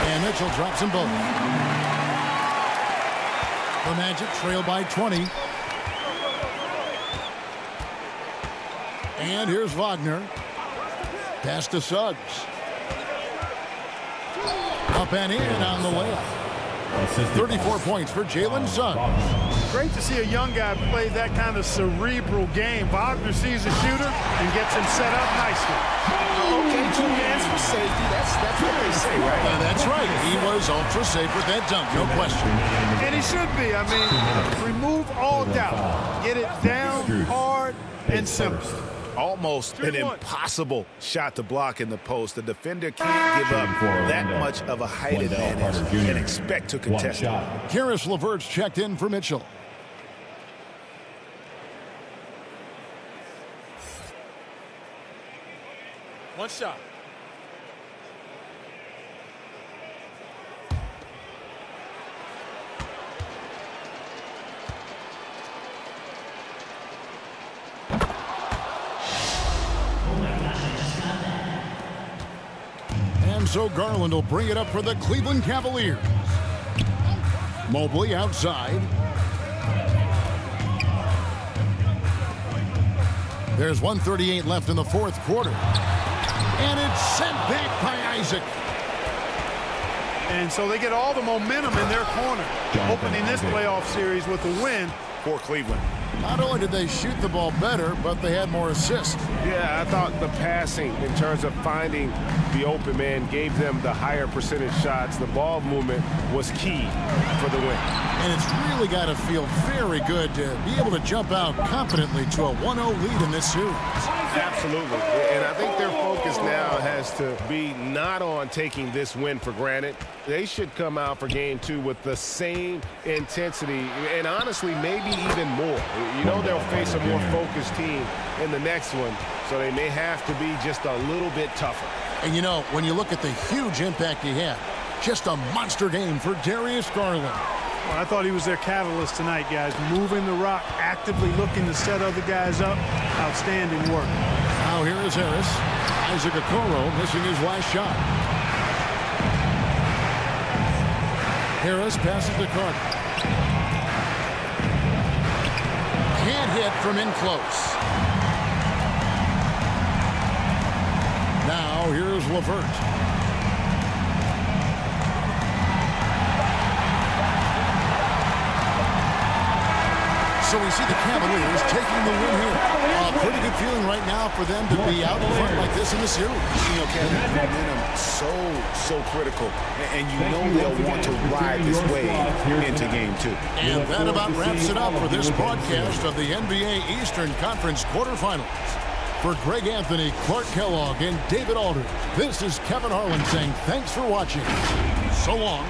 S2: And Mitchell drops them both. The Magic trail by 20. And here's Wagner. Pass to Suggs. Up and in on the layup. 34 points for Jalen Suggs.
S4: Great to see a young guy play that kind of cerebral game. Wagner sees a shooter and gets him set up nicely.
S3: Okay, two hands for safety. That's that's what they say, right?
S2: Uh, that's right. He was ultra safe with that dunk, no question.
S4: And he should be. I mean, remove all doubt. Get it down hard and simple.
S5: Almost an impossible shot to block in the post. The defender can't give up that much of a height advantage and expect to contest it.
S2: Caris LeVert's checked in for Mitchell.
S10: One shot.
S2: And so Garland will bring it up for the Cleveland Cavaliers. Mobley outside. There's 138 left in the fourth quarter. And it's sent back by Isaac.
S4: And so they get all the momentum in their corner, opening this playoff series with a win
S5: for Cleveland.
S2: Not only did they shoot the ball better, but they had more assists.
S3: Yeah, I thought the passing in terms of finding the open man gave them the higher percentage shots. The ball movement was key for the win.
S2: And it's really got to feel very good to be able to jump out confidently to a 1-0 lead in this series.
S3: Absolutely. And I think their focus now has to be not on taking this win for granted. They should come out for game two with the same intensity and honestly maybe even more. You know they'll face a more focused team in the next one, so they may have to be just a little bit tougher.
S2: And you know, when you look at the huge impact he had, just a monster game for Darius Garland.
S4: Well, I thought he was their catalyst tonight, guys. Moving the rock, actively looking to set other guys up. Outstanding work.
S2: Now here is Harris. Isaac Okoro missing his last shot. Harris passes to Carter. Hit from in close. Now here's LeVert. So we see the Cavaliers taking the win here. A pretty good feeling right now for them to be out in front like this in the series.
S5: You know, Kevin, momentum so, so critical. And you know they'll want to ride this wave into game two.
S2: And that about wraps it up for this broadcast of the NBA Eastern Conference quarterfinals. For Greg Anthony, Clark Kellogg, and David Aldridge, this is Kevin Harlan saying thanks for watching. So long.